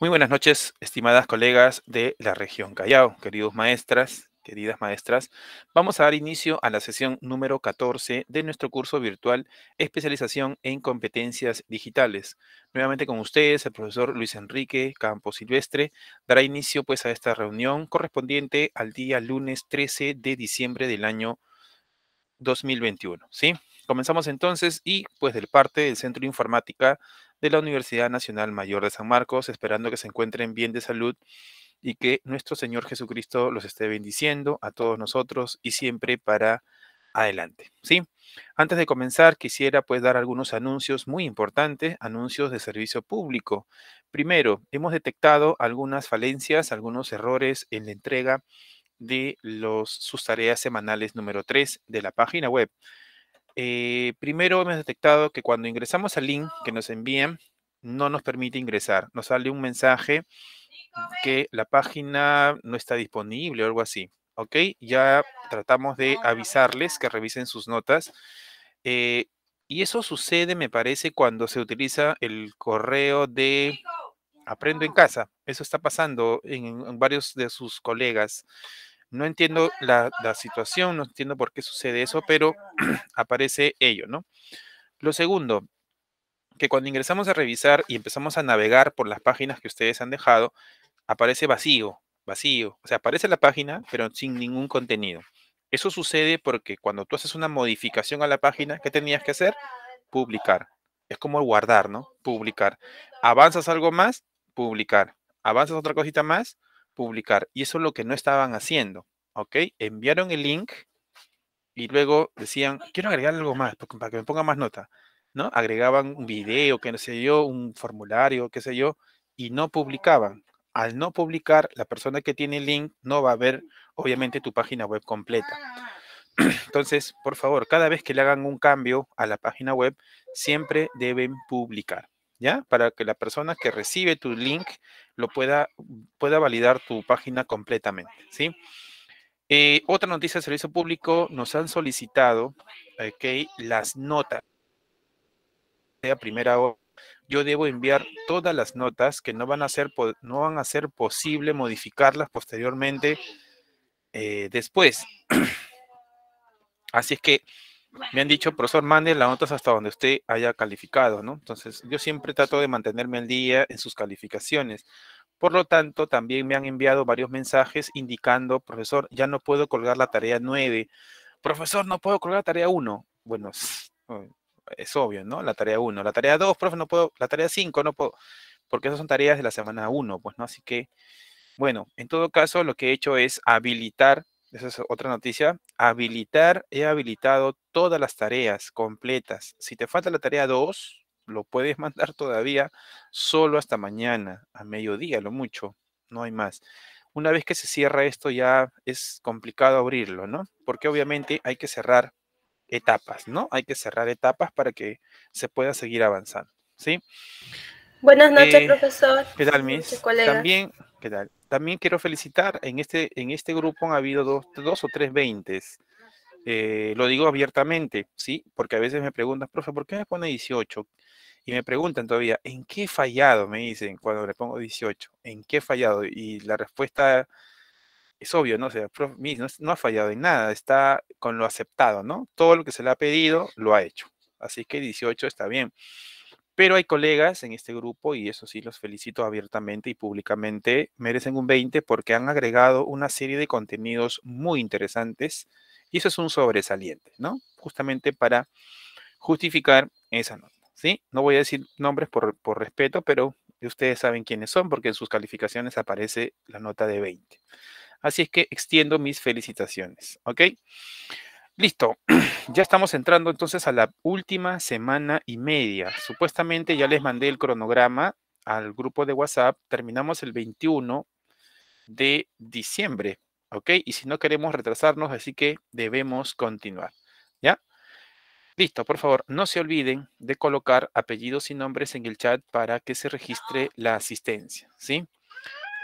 Muy buenas noches, estimadas colegas de la región Callao, queridos maestras, queridas maestras. Vamos a dar inicio a la sesión número 14 de nuestro curso virtual Especialización en Competencias Digitales. Nuevamente con ustedes, el profesor Luis Enrique Campos Silvestre dará inicio pues a esta reunión correspondiente al día lunes 13 de diciembre del año 2021, ¿sí? Comenzamos entonces y pues del parte del Centro de Informática de la Universidad Nacional Mayor de San Marcos, esperando que se encuentren bien de salud y que nuestro Señor Jesucristo los esté bendiciendo a todos nosotros y siempre para adelante. ¿sí? Antes de comenzar, quisiera pues dar algunos anuncios muy importantes, anuncios de servicio público. Primero, hemos detectado algunas falencias, algunos errores en la entrega de los, sus tareas semanales número 3 de la página web. Eh, primero hemos detectado que cuando ingresamos al link que nos envían, no nos permite ingresar. Nos sale un mensaje que la página no está disponible o algo así. ¿Ok? Ya tratamos de avisarles que revisen sus notas. Eh, y eso sucede, me parece, cuando se utiliza el correo de Aprendo en casa. Eso está pasando en varios de sus colegas. No entiendo la, situación, no entiendo por qué sucede eso, pero aparece ello, ¿no? Lo segundo, que cuando ingresamos a revisar y empezamos a navegar por las páginas que ustedes han dejado, aparece vacío, vacío. O sea, aparece la página, pero sin ningún contenido. Eso sucede porque cuando tú haces una modificación a la página, ¿qué tenías que hacer? Publicar. Es como guardar, ¿no? Publicar. Avanzas algo más, publicar. Avanzas otra cosita más, publicar. Y eso es lo que no estaban haciendo. ¿Ok? Enviaron el link y luego decían, quiero agregar algo más para que me ponga más nota. ¿No? Agregaban un video, que no sé yo, un formulario, qué sé yo, y no publicaban. Al no publicar, la persona que tiene el link no va a ver, obviamente, tu página web completa. Entonces, por favor, cada vez que le hagan un cambio a la página web, siempre deben publicar. ¿ya? Para que la persona que recibe tu link lo pueda, pueda validar tu página completamente, ¿sí? Eh, otra noticia de servicio público, nos han solicitado que las notas de primera hora. Yo debo enviar todas las notas que no van a ser, no van a ser posible modificarlas posteriormente eh, después. Así es que me han dicho, profesor, mande las notas hasta donde usted haya calificado, ¿no? Entonces, yo siempre trato de mantenerme al día en sus calificaciones. Por lo tanto, también me han enviado varios mensajes indicando, profesor, ya no puedo colgar la tarea 9. Profesor, no puedo colgar la tarea 1. Bueno, es obvio, ¿no? La tarea 1. La tarea 2, profe, no puedo. La tarea 5, no puedo. Porque esas son tareas de la semana 1, pues, ¿no? Así que, bueno, en todo caso, lo que he hecho es habilitar esa es otra noticia, habilitar, he habilitado todas las tareas completas. Si te falta la tarea 2, lo puedes mandar todavía solo hasta mañana, a mediodía, lo mucho, no hay más. Una vez que se cierra esto ya es complicado abrirlo, ¿no? Porque obviamente hay que cerrar etapas, ¿no? Hay que cerrar etapas para que se pueda seguir avanzando, ¿sí? Buenas noches, eh, profesor. ¿Qué tal, Miss? También, ¿qué tal? También quiero felicitar, en este, en este grupo han habido dos, dos o tres veintes. Eh, lo digo abiertamente, ¿sí? Porque a veces me preguntan, profe, ¿por qué me pone 18? Y me preguntan todavía, ¿en qué he fallado? Me dicen cuando le pongo 18, ¿en qué he fallado? Y la respuesta es obvio, ¿no? O sea, profe, no, no ha fallado en nada, está con lo aceptado, ¿no? Todo lo que se le ha pedido, lo ha hecho. Así que 18 está bien. Pero hay colegas en este grupo, y eso sí los felicito abiertamente y públicamente, merecen un 20 porque han agregado una serie de contenidos muy interesantes y eso es un sobresaliente, ¿no? Justamente para justificar esa nota, ¿sí? No voy a decir nombres por, por respeto, pero ustedes saben quiénes son porque en sus calificaciones aparece la nota de 20. Así es que extiendo mis felicitaciones, ¿ok? Listo, ya estamos entrando entonces a la última semana y media. Supuestamente ya les mandé el cronograma al grupo de WhatsApp. Terminamos el 21 de diciembre, ¿ok? Y si no queremos retrasarnos, así que debemos continuar, ¿ya? Listo, por favor, no se olviden de colocar apellidos y nombres en el chat para que se registre la asistencia, ¿sí?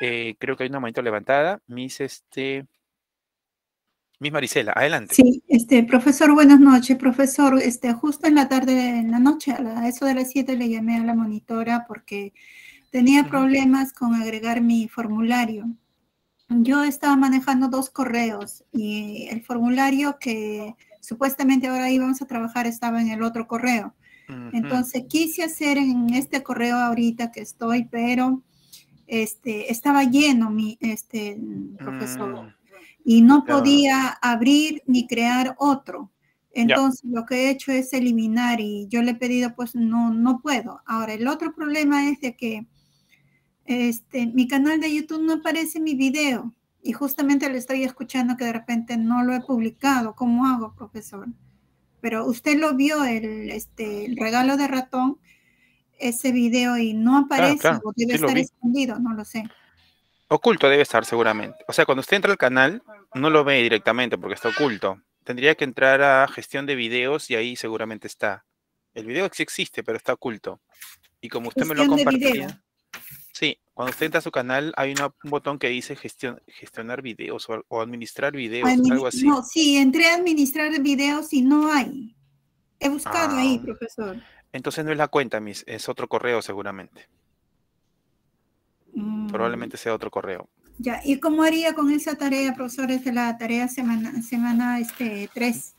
Eh, creo que hay una manito levantada. Mis, este... Miss Marisela, adelante. Sí, este, profesor, buenas noches. Profesor, este, justo en la tarde, en la noche, a eso de las 7 le llamé a la monitora porque tenía problemas con agregar mi formulario. Yo estaba manejando dos correos y el formulario que supuestamente ahora íbamos a trabajar estaba en el otro correo. Entonces quise hacer en este correo ahorita que estoy, pero este, estaba lleno mi este, profesor mm. Y no podía abrir ni crear otro. Entonces lo que he hecho es eliminar y yo le he pedido pues no, no puedo. Ahora el otro problema es de que este, mi canal de YouTube no aparece mi video y justamente le estoy escuchando que de repente no lo he publicado. ¿Cómo hago, profesor? Pero usted lo vio, el, este, el regalo de ratón, ese video y no aparece o debe estar escondido, no lo sé. Oculto debe estar seguramente. O sea, cuando usted entra al canal, no lo ve directamente porque está oculto. Tendría que entrar a gestión de videos y ahí seguramente está. El video sí existe, pero está oculto. Y como usted me lo ha compartido. Sí, cuando usted entra a su canal hay un botón que dice gestionar videos o, administrar videos, algo así. No, sí, entré a administrar videos y no hay. He buscado ahí, ah. profesor. Entonces no es la cuenta, mis, es otro correo seguramente. Mm. Probablemente sea otro correo. Ya, ¿y cómo haría con esa tarea, profesores, de la tarea semana, semana este, 3?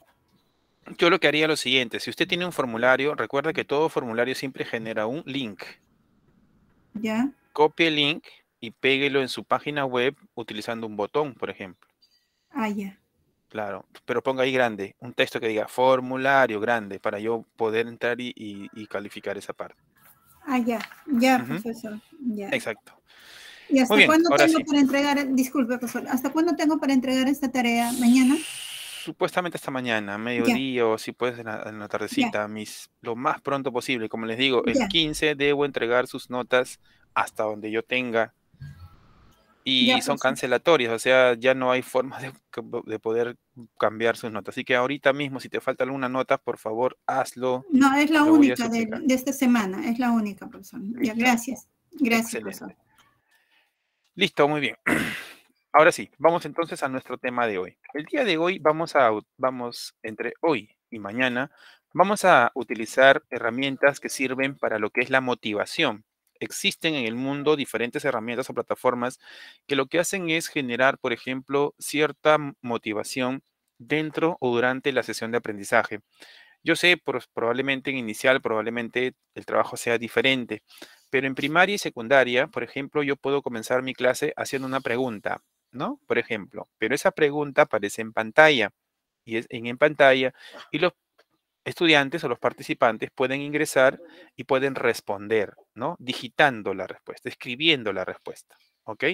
Yo lo que haría es lo siguiente, si usted tiene un formulario, recuerda que todo formulario siempre genera un link. ¿Ya? copie el link y péguelo en su página web utilizando un botón, por ejemplo. Ah, ya. Claro, pero ponga ahí grande, un texto que diga formulario grande para yo poder entrar y, calificar esa parte. Ah, ya, ya, profesor. Ya. Exacto. ¿Y hasta cuándo tengo para entregar, disculpe, profesor, hasta cuándo tengo para entregar esta tarea? ¿Mañana? Supuestamente hasta mañana, mediodía o si puedes en la, tardecita, mis, lo más pronto posible. Como les digo, el 15 debo entregar sus notas hasta donde yo tenga. Y son pues cancelatorias, o sea, ya no hay forma de, poder cambiar sus notas. Así que ahorita mismo, si te falta alguna nota, por favor, hazlo. No, es la única de, esta semana, es la única persona. Ya, gracias. Gracias, profesor. Listo, muy bien. Ahora sí, vamos entonces a nuestro tema de hoy. El día de hoy vamos a, vamos, entre hoy y mañana, vamos a utilizar herramientas que sirven para lo que es la motivación existen en el mundo diferentes herramientas o plataformas que lo que hacen es generar, por ejemplo, cierta motivación dentro o durante la sesión de aprendizaje. Yo sé, probablemente en inicial, probablemente el trabajo sea diferente, pero en primaria y secundaria, por ejemplo, yo puedo comenzar mi clase haciendo una pregunta, ¿no? Por ejemplo, pero esa pregunta aparece en pantalla y es en, pantalla y los estudiantes o los participantes pueden ingresar y pueden responder, ¿no? Digitando la respuesta, escribiendo la respuesta, ¿ok?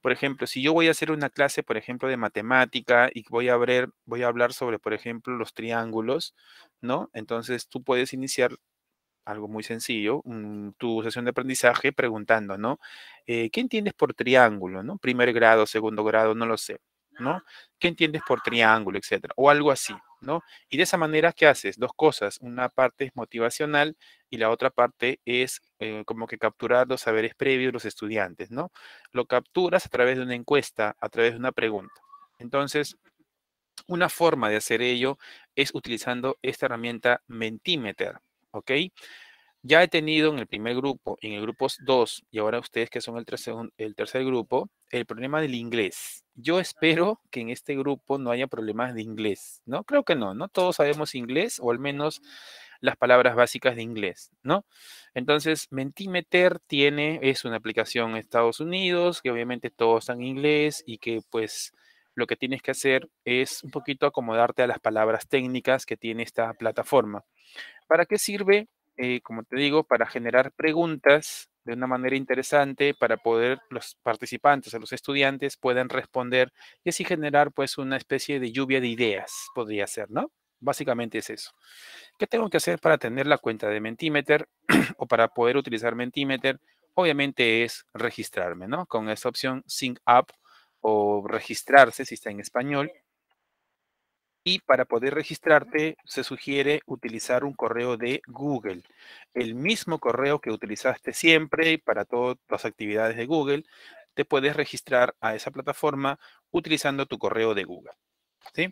Por ejemplo, si yo voy a hacer una clase, por ejemplo, de matemática y voy a, ver, voy a hablar sobre, por ejemplo, los triángulos, ¿no? Entonces tú puedes iniciar algo muy sencillo, tu sesión de aprendizaje preguntando, ¿no? Eh, ¿Qué entiendes por triángulo, ¿no? Primer grado, segundo grado, no lo sé, ¿no? ¿Qué entiendes por triángulo, etcétera? O algo así, ¿no? Y de esa manera, ¿qué haces? Dos cosas. Una parte es motivacional y la otra parte es eh, como que capturar los saberes previos de los estudiantes, ¿no? Lo capturas a través de una encuesta, a través de una pregunta. Entonces, una forma de hacer ello es utilizando esta herramienta Mentimeter, ¿ok? Ya he tenido en el primer grupo, en el grupo 2 y ahora ustedes que son el tercer, grupo, el problema del inglés. Yo espero que en este grupo no haya problemas de inglés, ¿no? Creo que no, ¿no? Todos sabemos inglés o al menos las palabras básicas de inglés, ¿no? Entonces, Mentimeter tiene, es una aplicación en Estados Unidos, que obviamente todo está en inglés y que pues lo que tienes que hacer es un poquito acomodarte a las palabras técnicas que tiene esta plataforma. ¿Para qué sirve? Eh, como te digo, para generar preguntas de una manera interesante para poder los participantes o los estudiantes puedan responder y así generar pues una especie de lluvia de ideas, podría ser, ¿no? Básicamente es eso. ¿Qué tengo que hacer para tener la cuenta de Mentimeter o para poder utilizar Mentimeter? Obviamente es registrarme, ¿no? Con esta opción Sync Up o registrarse si está en español y para poder registrarte se sugiere utilizar un correo de Google. El mismo correo que utilizaste siempre para todas las actividades de Google, te puedes registrar a esa plataforma utilizando tu correo de Google. ¿sí?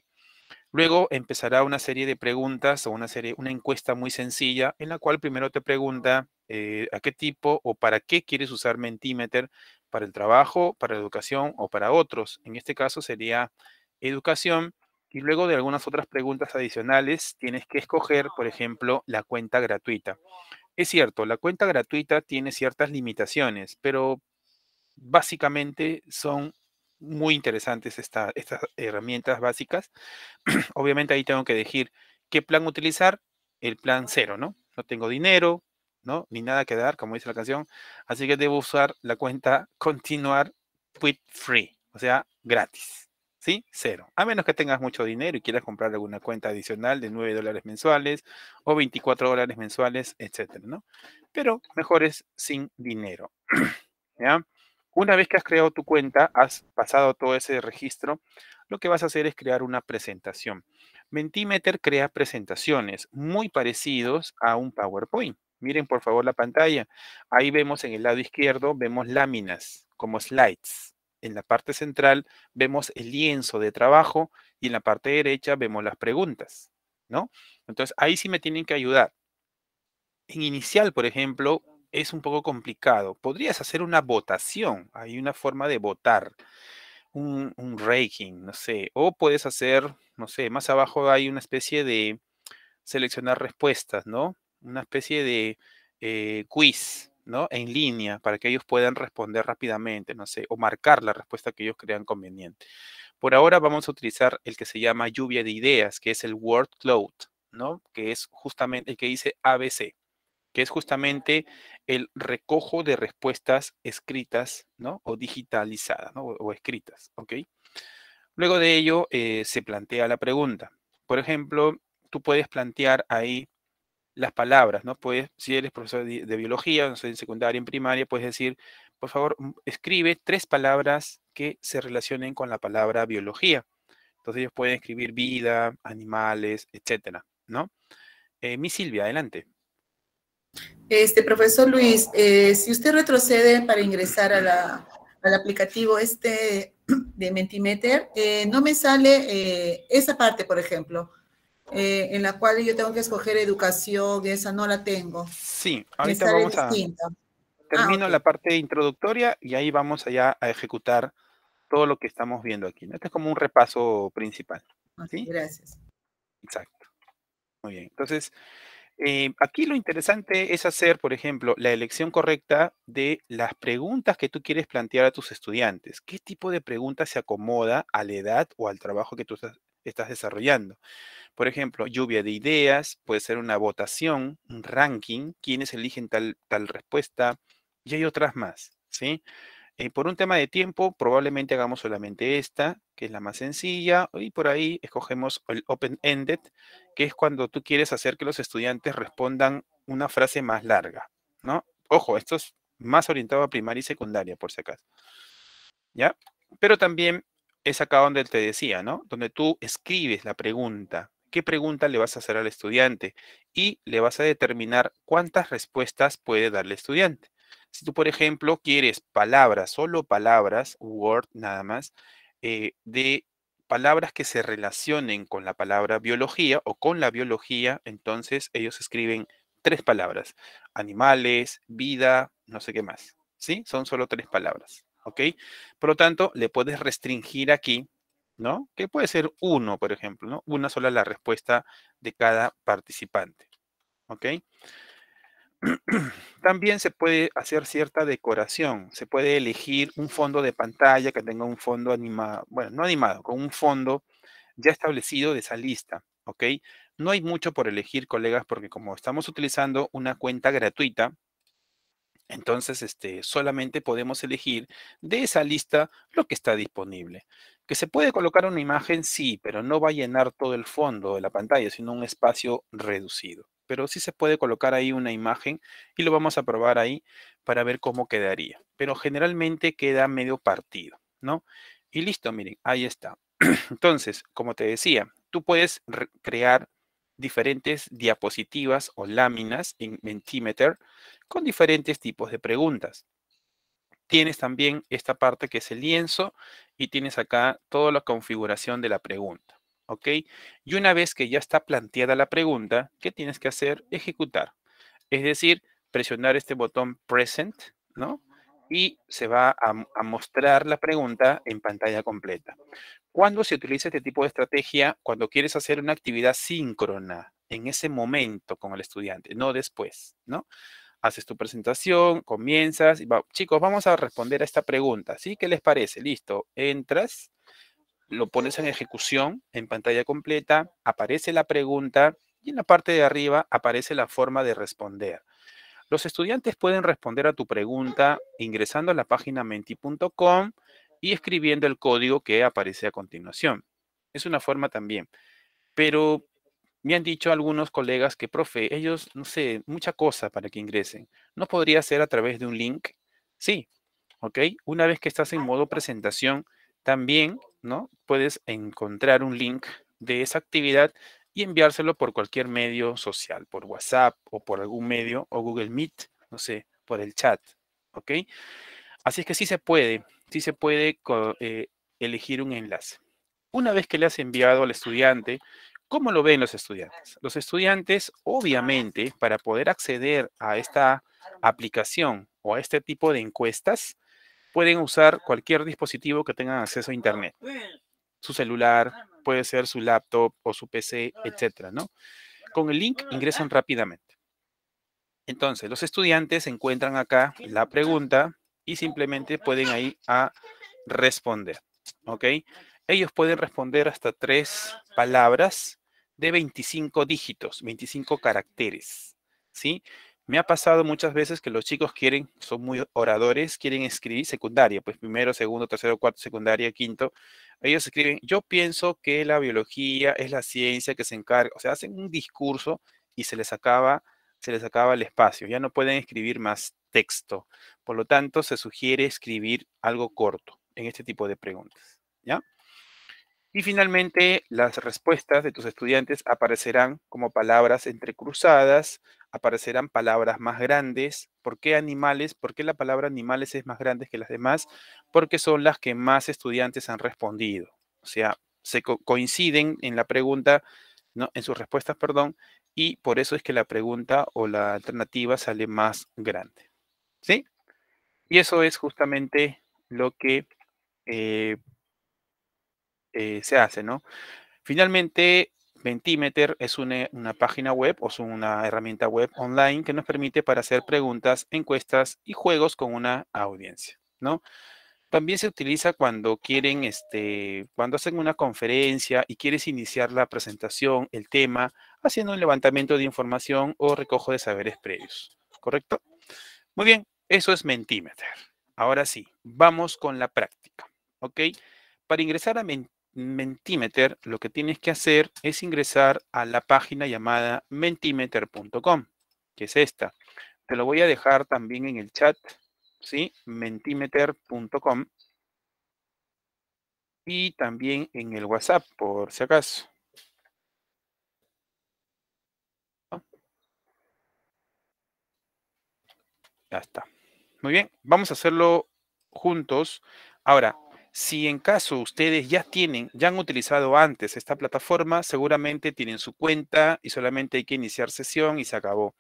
Luego empezará una serie de preguntas o una serie, una encuesta muy sencilla en la cual primero te pregunta eh, a qué tipo o para qué quieres usar Mentimeter, para el trabajo, para educación o para otros. En este caso sería educación. Y luego de algunas otras preguntas adicionales, tienes que escoger, por ejemplo, la cuenta gratuita. Es cierto, la cuenta gratuita tiene ciertas limitaciones, pero básicamente son muy interesantes estas herramientas básicas. Obviamente ahí tengo que elegir qué plan utilizar, el plan cero, ¿no? No tengo dinero, ¿no? Ni nada que dar, como dice la canción. Así que debo usar la cuenta continuar with free, o sea, gratis. ¿Sí? Cero. A menos que tengas mucho dinero y quieras comprar alguna cuenta adicional de 9 dólares mensuales o 24 dólares mensuales, etcétera, ¿no? Pero mejor es sin dinero. ¿Ya? Una vez que has creado tu cuenta, has pasado todo ese registro, lo que vas a hacer es crear una presentación. Mentimeter crea presentaciones muy parecidos a un PowerPoint. Miren por favor la pantalla. Ahí vemos en el lado izquierdo, vemos láminas como slides. En la parte central vemos el lienzo de trabajo y en la parte derecha vemos las preguntas, ¿no? Entonces ahí sí me tienen que ayudar. En inicial, por ejemplo, es un poco complicado. Podrías hacer una votación, hay una forma de votar, un, un ranking, no sé, o puedes hacer, no sé, más abajo hay una especie de seleccionar respuestas, ¿no? Una especie de eh, quiz, ¿no? En línea para que ellos puedan responder rápidamente, no sé, o marcar la respuesta que ellos crean conveniente. Por ahora vamos a utilizar el que se llama lluvia de ideas, que es el word cloud, ¿no? Que es justamente el que dice ABC que es justamente el recojo de respuestas escritas, ¿no? O digitalizadas, ¿no? O, escritas, ¿ok? Luego de ello, eh, se plantea la pregunta. Por ejemplo, tú puedes plantear ahí las palabras, ¿no? Puedes, si eres profesor de, biología, no sé, en secundaria, en primaria, puedes decir, por favor, escribe tres palabras que se relacionen con la palabra biología. Entonces ellos pueden escribir vida, animales, etcétera, ¿no? Eh, mi Silvia, adelante. Este, profesor Luis, eh, si usted retrocede para ingresar al aplicativo este de Mentimeter, eh, no me sale eh, esa parte, por ejemplo, en la cual yo tengo que escoger educación, esa no la tengo. Sí, ahorita vamos a... Termino ah, la parte introductoria y ahí vamos allá a ejecutar todo lo que estamos viendo aquí. Este es como un repaso principal. ¿sí? Gracias. Exacto. Muy bien. Entonces, eh, aquí lo interesante es hacer, por ejemplo, la elección correcta de las preguntas que tú quieres plantear a tus estudiantes. ¿Qué tipo de pregunta se acomoda a la edad o al trabajo que tú estás, desarrollando? Por ejemplo, lluvia de ideas, puede ser una votación, un ranking, quiénes eligen tal, tal respuesta, y hay otras más, ¿sí? Eh, por un tema de tiempo, probablemente hagamos solamente esta, que es la más sencilla, y por ahí escogemos el open-ended, que es cuando tú quieres hacer que los estudiantes respondan una frase más larga, ¿no? Ojo, esto es más orientado a primaria y secundaria, por si acaso. ¿Ya? Pero también es acá donde te decía, ¿no? Donde tú escribes la pregunta. ¿Qué pregunta le vas a hacer al estudiante? Y le vas a determinar cuántas respuestas puede darle el estudiante. Si tú, por ejemplo, quieres palabras, solo palabras, Word nada más, eh, de palabras que se relacionen con la palabra biología o con la biología, entonces ellos escriben tres palabras. Animales, vida, no sé qué más. ¿Sí? Son solo tres palabras. ¿Ok? Por lo tanto, le puedes restringir aquí, ¿no? Que puede ser uno, por ejemplo, ¿no? Una sola la respuesta de cada participante. ¿Ok? También se puede hacer cierta decoración. Se puede elegir un fondo de pantalla que tenga un fondo animado, bueno, no animado, con un fondo ya establecido de esa lista, ¿ok? No hay mucho por elegir, colegas, porque como estamos utilizando una cuenta gratuita, entonces este, solamente podemos elegir de esa lista lo que está disponible. Que se puede colocar una imagen, sí, pero no va a llenar todo el fondo de la pantalla, sino un espacio reducido pero sí se puede colocar ahí una imagen y lo vamos a probar ahí para ver cómo quedaría. Pero generalmente queda medio partido, ¿no? Y listo, miren, ahí está. Entonces, como te decía, tú puedes crear diferentes diapositivas o láminas en Mentimeter con diferentes tipos de preguntas. Tienes también esta parte que es el lienzo y tienes acá toda la configuración de la pregunta. ¿ok? Y una vez que ya está planteada la pregunta, ¿qué tienes que hacer? Ejecutar. Es decir, presionar este botón Present, ¿no? Y se va a, mostrar la pregunta en pantalla completa. ¿Cuándo se utiliza este tipo de estrategia? Cuando quieres hacer una actividad síncrona en ese momento con el estudiante, no después, ¿no? Haces tu presentación, comienzas y va, chicos, vamos a responder a esta pregunta, ¿sí? ¿Qué les parece? Listo, entras, lo pones en ejecución en pantalla completa, aparece la pregunta y en la parte de arriba aparece la forma de responder. Los estudiantes pueden responder a tu pregunta ingresando a la página menti.com y escribiendo el código que aparece a continuación. Es una forma también. Pero me han dicho algunos colegas que, profe, ellos, no sé, mucha cosa para que ingresen. ¿No podría ser a través de un link? Sí, ¿ok? Una vez que estás en modo presentación, también, ¿no? Puedes encontrar un link de esa actividad y enviárselo por cualquier medio social, por WhatsApp o por algún medio o Google Meet, no sé, por el chat, ¿ok? Así es que sí se puede, sí se puede eh, elegir un enlace. Una vez que le has enviado al estudiante, ¿cómo lo ven los estudiantes? Los estudiantes, obviamente, para poder acceder a esta aplicación o a este tipo de encuestas, pueden usar cualquier dispositivo que tengan acceso a Internet. Su celular, puede ser su laptop o su PC, etcétera. Con el link ingresan rápidamente. Entonces, los estudiantes encuentran acá la pregunta y simplemente pueden ahí a responder. ¿Ok? Ellos pueden responder hasta tres palabras de 25 dígitos, 25 caracteres. ¿Sí? Me ha pasado muchas veces que los chicos quieren, son muy oradores, quieren escribir secundaria, pues primero, segundo, tercero, cuarto, secundaria, quinto. Ellos escriben, yo pienso que la biología es la ciencia que se encarga, o sea, hacen un discurso y se les acaba, se les acaba el espacio, ya no pueden escribir más texto. Por lo tanto, se sugiere escribir algo corto en este tipo de preguntas. ¿Ya? Y finalmente, las respuestas de tus estudiantes aparecerán como palabras entrecruzadas, aparecerán palabras más grandes. ¿Por qué animales? ¿Por qué la palabra animales es más grande que las demás? Porque son las que más estudiantes han respondido. O sea, se coinciden en la pregunta, ¿no? en sus respuestas, perdón, y por eso es que la pregunta o la alternativa sale más grande. ¿Sí? Y eso es justamente lo que eh, eh, se hace, ¿no? Finalmente, Mentimeter es una, una, página web o es una herramienta web online que nos permite para hacer preguntas, encuestas y juegos con una audiencia, ¿no? También se utiliza cuando quieren, este, cuando hacen una conferencia y quieres iniciar la presentación, el tema, haciendo un levantamiento de información o recojo de saberes previos, ¿correcto? Muy bien, eso es Mentimeter. Ahora sí, vamos con la práctica. ¿Ok? Para ingresar a Mentimeter, lo que tienes que hacer es ingresar a la página llamada mentimeter.com, que es esta. Te lo voy a dejar también en el chat, ¿sí? Mentimeter.com. Y también en el WhatsApp, por si acaso. Ya está. Muy bien, vamos a hacerlo juntos. Ahora, si en caso ustedes ya tienen, ya han utilizado antes esta plataforma, seguramente tienen su cuenta y solamente hay que iniciar sesión y se acabó.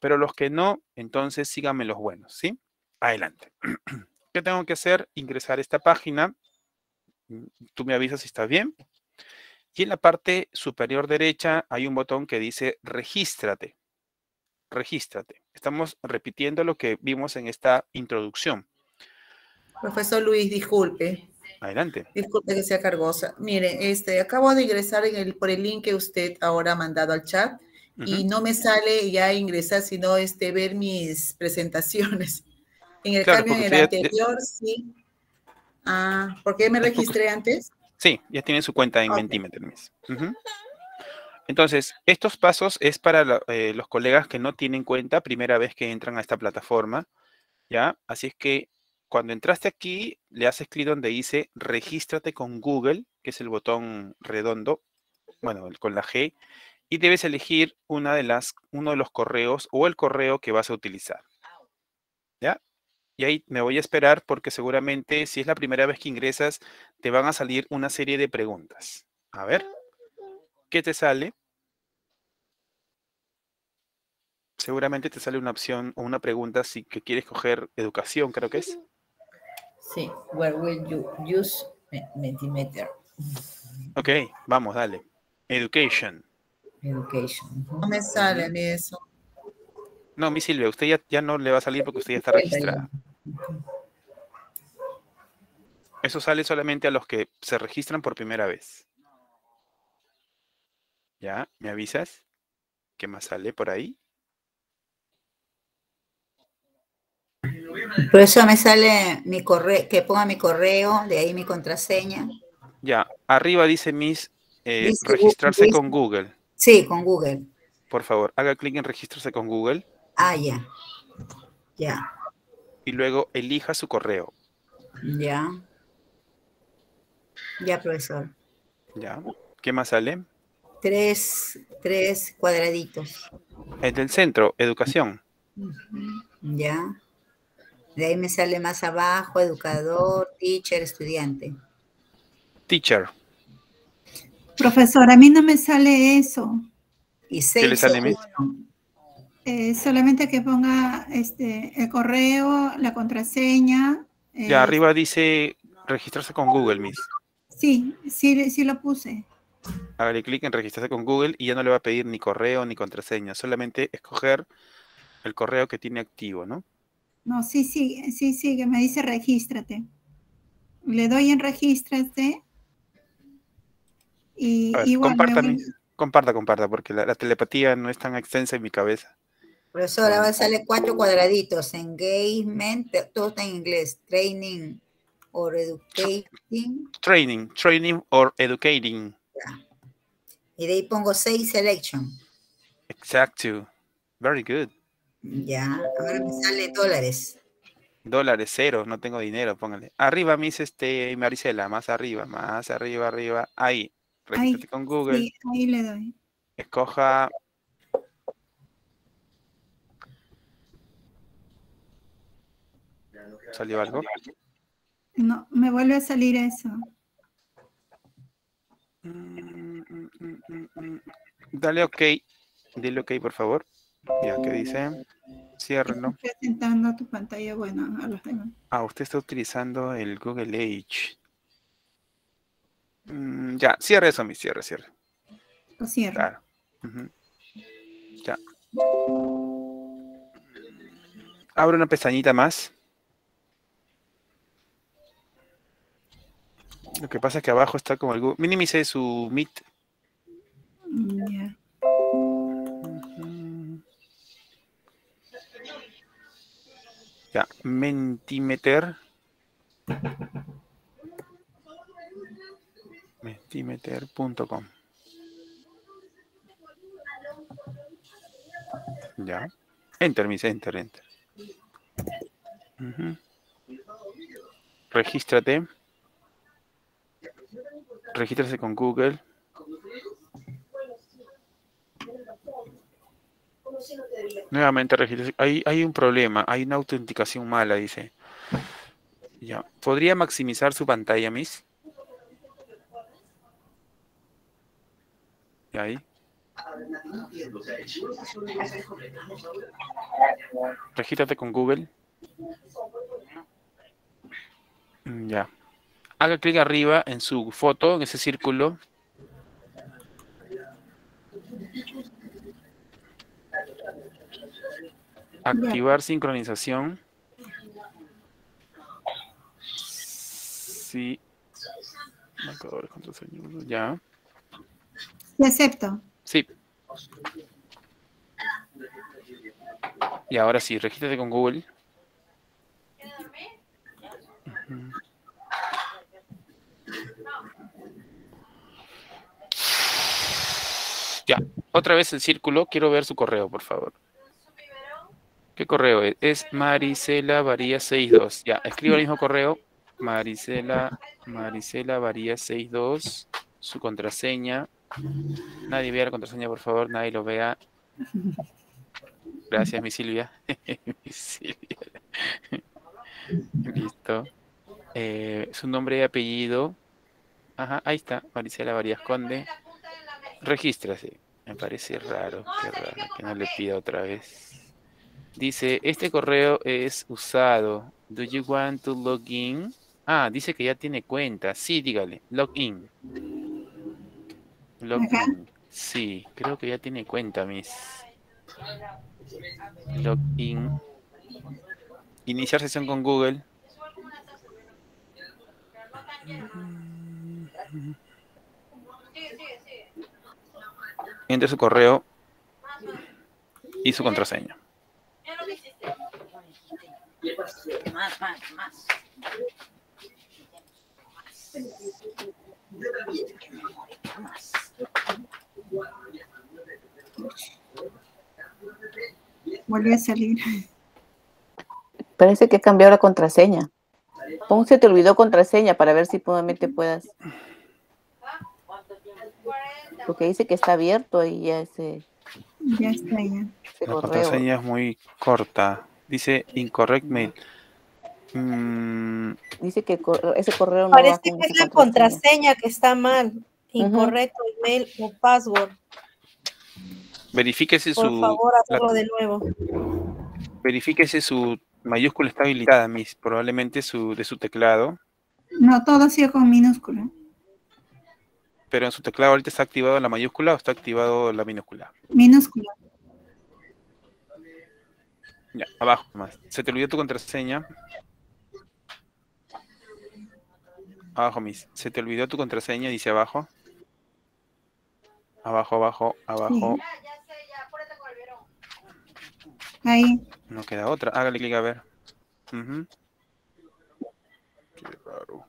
Pero los que no, entonces síganme los buenos, ¿sí? Adelante. ¿Qué tengo que hacer? Ingresar esta página. Tú me avisas si está bien. Y en la parte superior derecha hay un botón que dice regístrate regístrate. Estamos repitiendo lo que vimos en esta introducción. Profesor Luis, disculpe. Adelante. Disculpe que sea cargosa. Mire, este, acabo de ingresar en el, por el link que usted ahora ha mandado al chat y no me sale ya ingresar, sino este, ver mis presentaciones. En el cambio, en el anterior, sí. Ah, ¿por qué me registré antes? Sí, ya tiene su cuenta en Mentimeter. Entonces, estos pasos es para eh, los colegas que no tienen cuenta primera vez que entran a esta plataforma, ¿ya? Así es que cuando entraste aquí, le haces clic donde dice regístrate con Google, que es el botón redondo, bueno, con la G, y debes elegir una de las, uno de los correos o el correo que vas a utilizar. ¿Ya? Y ahí me voy a esperar porque seguramente si es la primera vez que ingresas, te van a salir una serie de preguntas. A ver. ¿Qué te sale? seguramente te sale una opción o una pregunta si que quieres coger educación, creo que es. Sí, where will you use Mentimeter? Ok, vamos, dale. Education. Education. No me sale a mí eso. No, mi Silvia, usted ya, ya no le va a salir porque usted ya está registrada. Eso sale solamente a los que se registran por primera vez. ¿Ya? ¿Me avisas? ¿Qué más sale por ahí? Por eso me sale mi correo, que ponga mi correo, de ahí mi contraseña. Ya, arriba dice Miss eh, registrarse con Google. Sí, con Google. Por favor, haga clic en registrarse con Google. Ah, ya. Ya. Y luego elija su correo. Ya. Ya, profesor. Ya. ¿Qué más sale? Tres, tres cuadraditos. El del centro, educación. Ya. De ahí me sale más abajo, educador, teacher, estudiante. Teacher. Profesor, a mí no me sale eso. Y ¿Qué le sale a mí? Eh, solamente que ponga este, el correo, la contraseña. Ya eh, arriba dice registrarse con Google, Miss. Sí, sí, sí lo puse. Hágale clic en registrarse con Google y ya no le va a pedir ni correo ni contraseña, solamente escoger el correo que tiene activo, ¿no? No, sí, sí, sí, sí, que me dice regístrate. Le doy en regístrate. Y A ver, igual me comparta, voy- Miss. comparta, comparta, porque la, la telepatía no es tan extensa en mi cabeza. Profesor, ahora sale cuatro cuadraditos. Engagement, todo está en inglés. Training or educating. Training, training or educating. Y de ahí pongo seis selection. Exacto. Very good. Ya, ahora me sale dólares. Dólares, cero, no tengo dinero, póngale. Arriba, Miss este, Marisela, más arriba, más arriba, arriba. Ahí. Ahí, Regístrate con Google. sí, ahí le doy. Escoja. ¿Salió algo? No, me vuelve a salir eso. Mm, mm, mm. Dale OK. Dile OK, por favor. Ya, ¿qué dice? Ciérralo. Estoy presentando tu pantalla, bueno, a los demás. Ah, usted está utilizando el Google Edge. Mm, ya, cierre eso, mi cierre, cierre. Lo cierro. Claro. Ya. Abre una pestañita más. Lo que pasa es que abajo está como el Google. Minimice su Meet. Mm, Ya, Mentimeter. Mentimeter.com. Ya. Enter, mis enter, enter. Ujú. Regístrate. Regístrate con Google. Nuevamente. Hay, hay un problema, hay una autenticación mala, dice. Ya. ¿Podría maximizar su pantalla, Miss? ¿Y ahí? Regístrate con Google. Ya. Haga clic arriba en su foto, en ese círculo. Activar sincronización. Sí. Contraseña, Ya. Te acepto. Sí. Y ahora sí, regístrate con Google. Ujú. Ya, otra vez el círculo. Quiero ver su correo, por favor. ¿Qué correo es? Es Marisela Varía 62. Ya, escribo el mismo correo. Marisela, Marisela Varía 62. Su contraseña. Nadie vea la contraseña, por favor. Nadie lo vea. Gracias, mi Silvia. mi Silvia. Listo. Eh, su nombre y apellido. Ajá, ahí está. Marisela Varías Conde. Regístrase. Me parece raro, qué raro, que no le pida otra vez. Dice, este correo es usado. Do you want to log in? Ah, dice que ya tiene cuenta. Sí, dígale. Login. Login. Sí, creo que ya tiene cuenta, mis. Login. Iniciar sesión con Google. Entre su correo y su contraseña. Más, más, más. Volvió a salir. Parece que ha cambiado la contraseña. Pon se te olvidó contraseña para ver si nuevamente puedas. Porque dice que está abierto y ya ese. Ya está ya. La contraseña es muy corta. Dice incorrect mail. Mm. Dice que ese correo no Parece que es la contraseña que está mal. Incorrecto email o password. Verifíquese Por su. favor, hazlo de nuevo. Verifíquese su mayúscula está habilitada, mis, probablemente su, de su teclado. No, todo ha sido con minúscula. Pero en su teclado ahorita está activado la mayúscula o está activado la minúscula. Minúscula. Ya, abajo más. ¿Se te olvidó tu contraseña? Abajo, mis. ¿Se te olvidó tu contraseña? Dice abajo. Abajo, abajo, abajo. Ahí. No queda otra. Hágale clic a ver. Qué raro.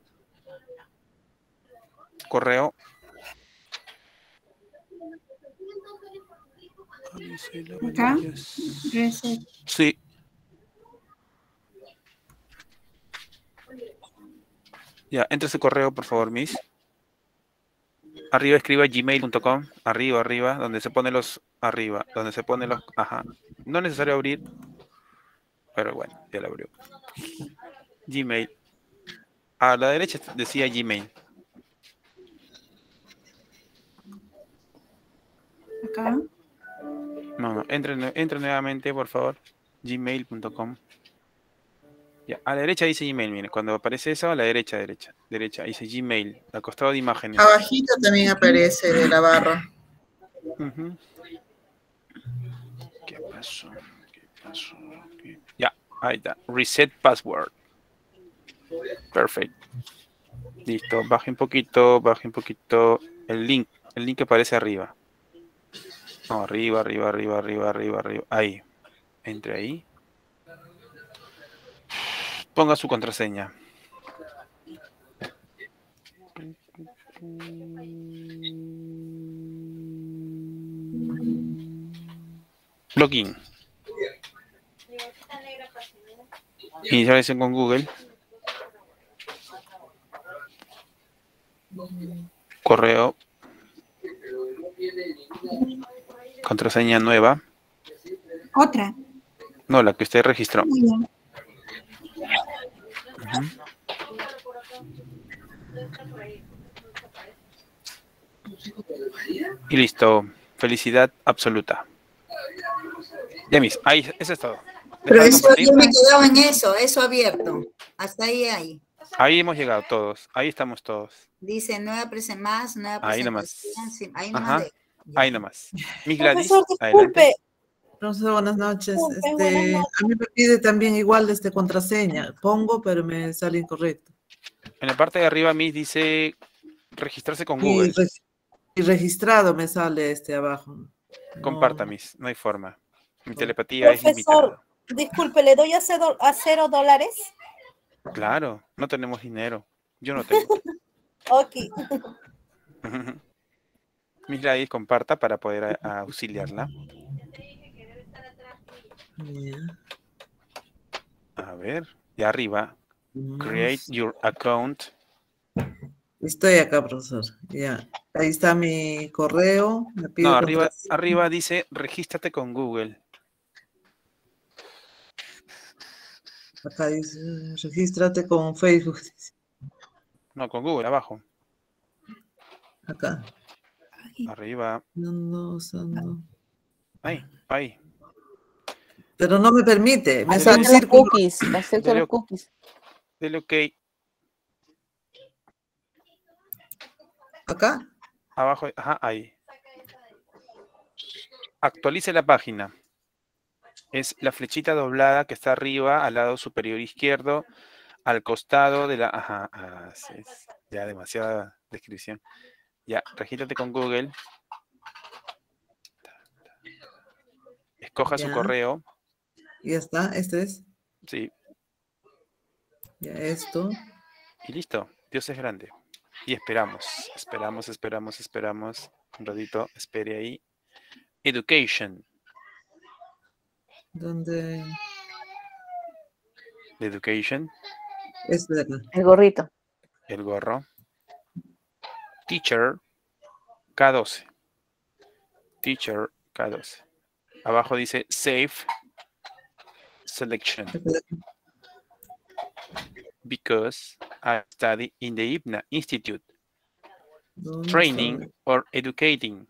Correo. Acá. Sí. Ya, entre ese correo, por favor, Miss. Arriba escriba gmail.com, arriba, arriba, donde se pone los, arriba, donde se pone los, ajá. No es necesario abrir, pero bueno, ya lo abrió. Gmail. A la derecha decía Gmail. Acá. No, no, entre, entre nuevamente, por favor. Gmail.com. Ya, a la derecha dice Gmail, mire, cuando aparece eso, a la derecha, derecha, derecha, dice Gmail, al costado de imágenes. Abajito también aparece de la barra. ¿Qué pasó? ¿Qué pasó? Ya, ahí está. Reset password. Perfecto. Listo, baje un poquito, baje un poquito el link, el link que aparece arriba. No, arriba, arriba, arriba, arriba, arriba, arriba. Ahí. Entre ahí. Ponga su contraseña. Login. Inicialización con Google. Correo. Contraseña nueva. Otra. No, la que usted registró. Y listo. Felicidad absoluta. Ya mis, ahí, eso es todo. Pero eso yo me quedaba en eso, eso abierto. Hasta ahí ahí. Ahí hemos llegado todos, ahí estamos todos. Dice nueva presentación más, nueva Ahí nomás. Ahí nomás. Ahí nomás. Mi Gladys, disculpe. Profesor, buenas noches. Este, a mí me pide también igual de este contraseña. Pongo, pero me sale incorrecto. En la parte de arriba, Miss dice registrarse con Google. Y, registrado me sale este abajo. Comparta, Miss, no hay forma. Mi telepatía es limitada. Disculpe, ¿le doy a cero, a cero dólares? Claro, no tenemos dinero. Yo no tengo. ok. Miss Gladys, comparta para poder auxiliarla. A ver, de arriba. Create your account. Estoy acá, profesor. Ya. Ahí está mi correo. no, arriba, arriba dice regístrate con Google. Acá dice regístrate con Facebook. No, con Google, abajo. Acá. Arriba. No, no, no. Ahí, ahí. Pero no me permite. Me Acepta sale Acepta los cookies, acepta Dale los ok. cookies. Dele ok. acá. Abajo, ajá, ahí. Actualice la página. Es la flechita doblada que está arriba, al lado superior izquierdo, al costado de la... Ajá, es. Ya demasiada descripción. Ya, regístrate con Google. Escoja su correo. Y ya está. Este es. Sí, Ya esto. y listo. Dios es grande. Y esperamos, esperamos, esperamos, esperamos. Un ratito, espere ahí. Education. Donde. Education. Este de acá. El gorrito. el gorro. Teacher K12. Teacher K12. Abajo dice Save Selection Este de acá. because I study in the IBNA Institute, training or educating.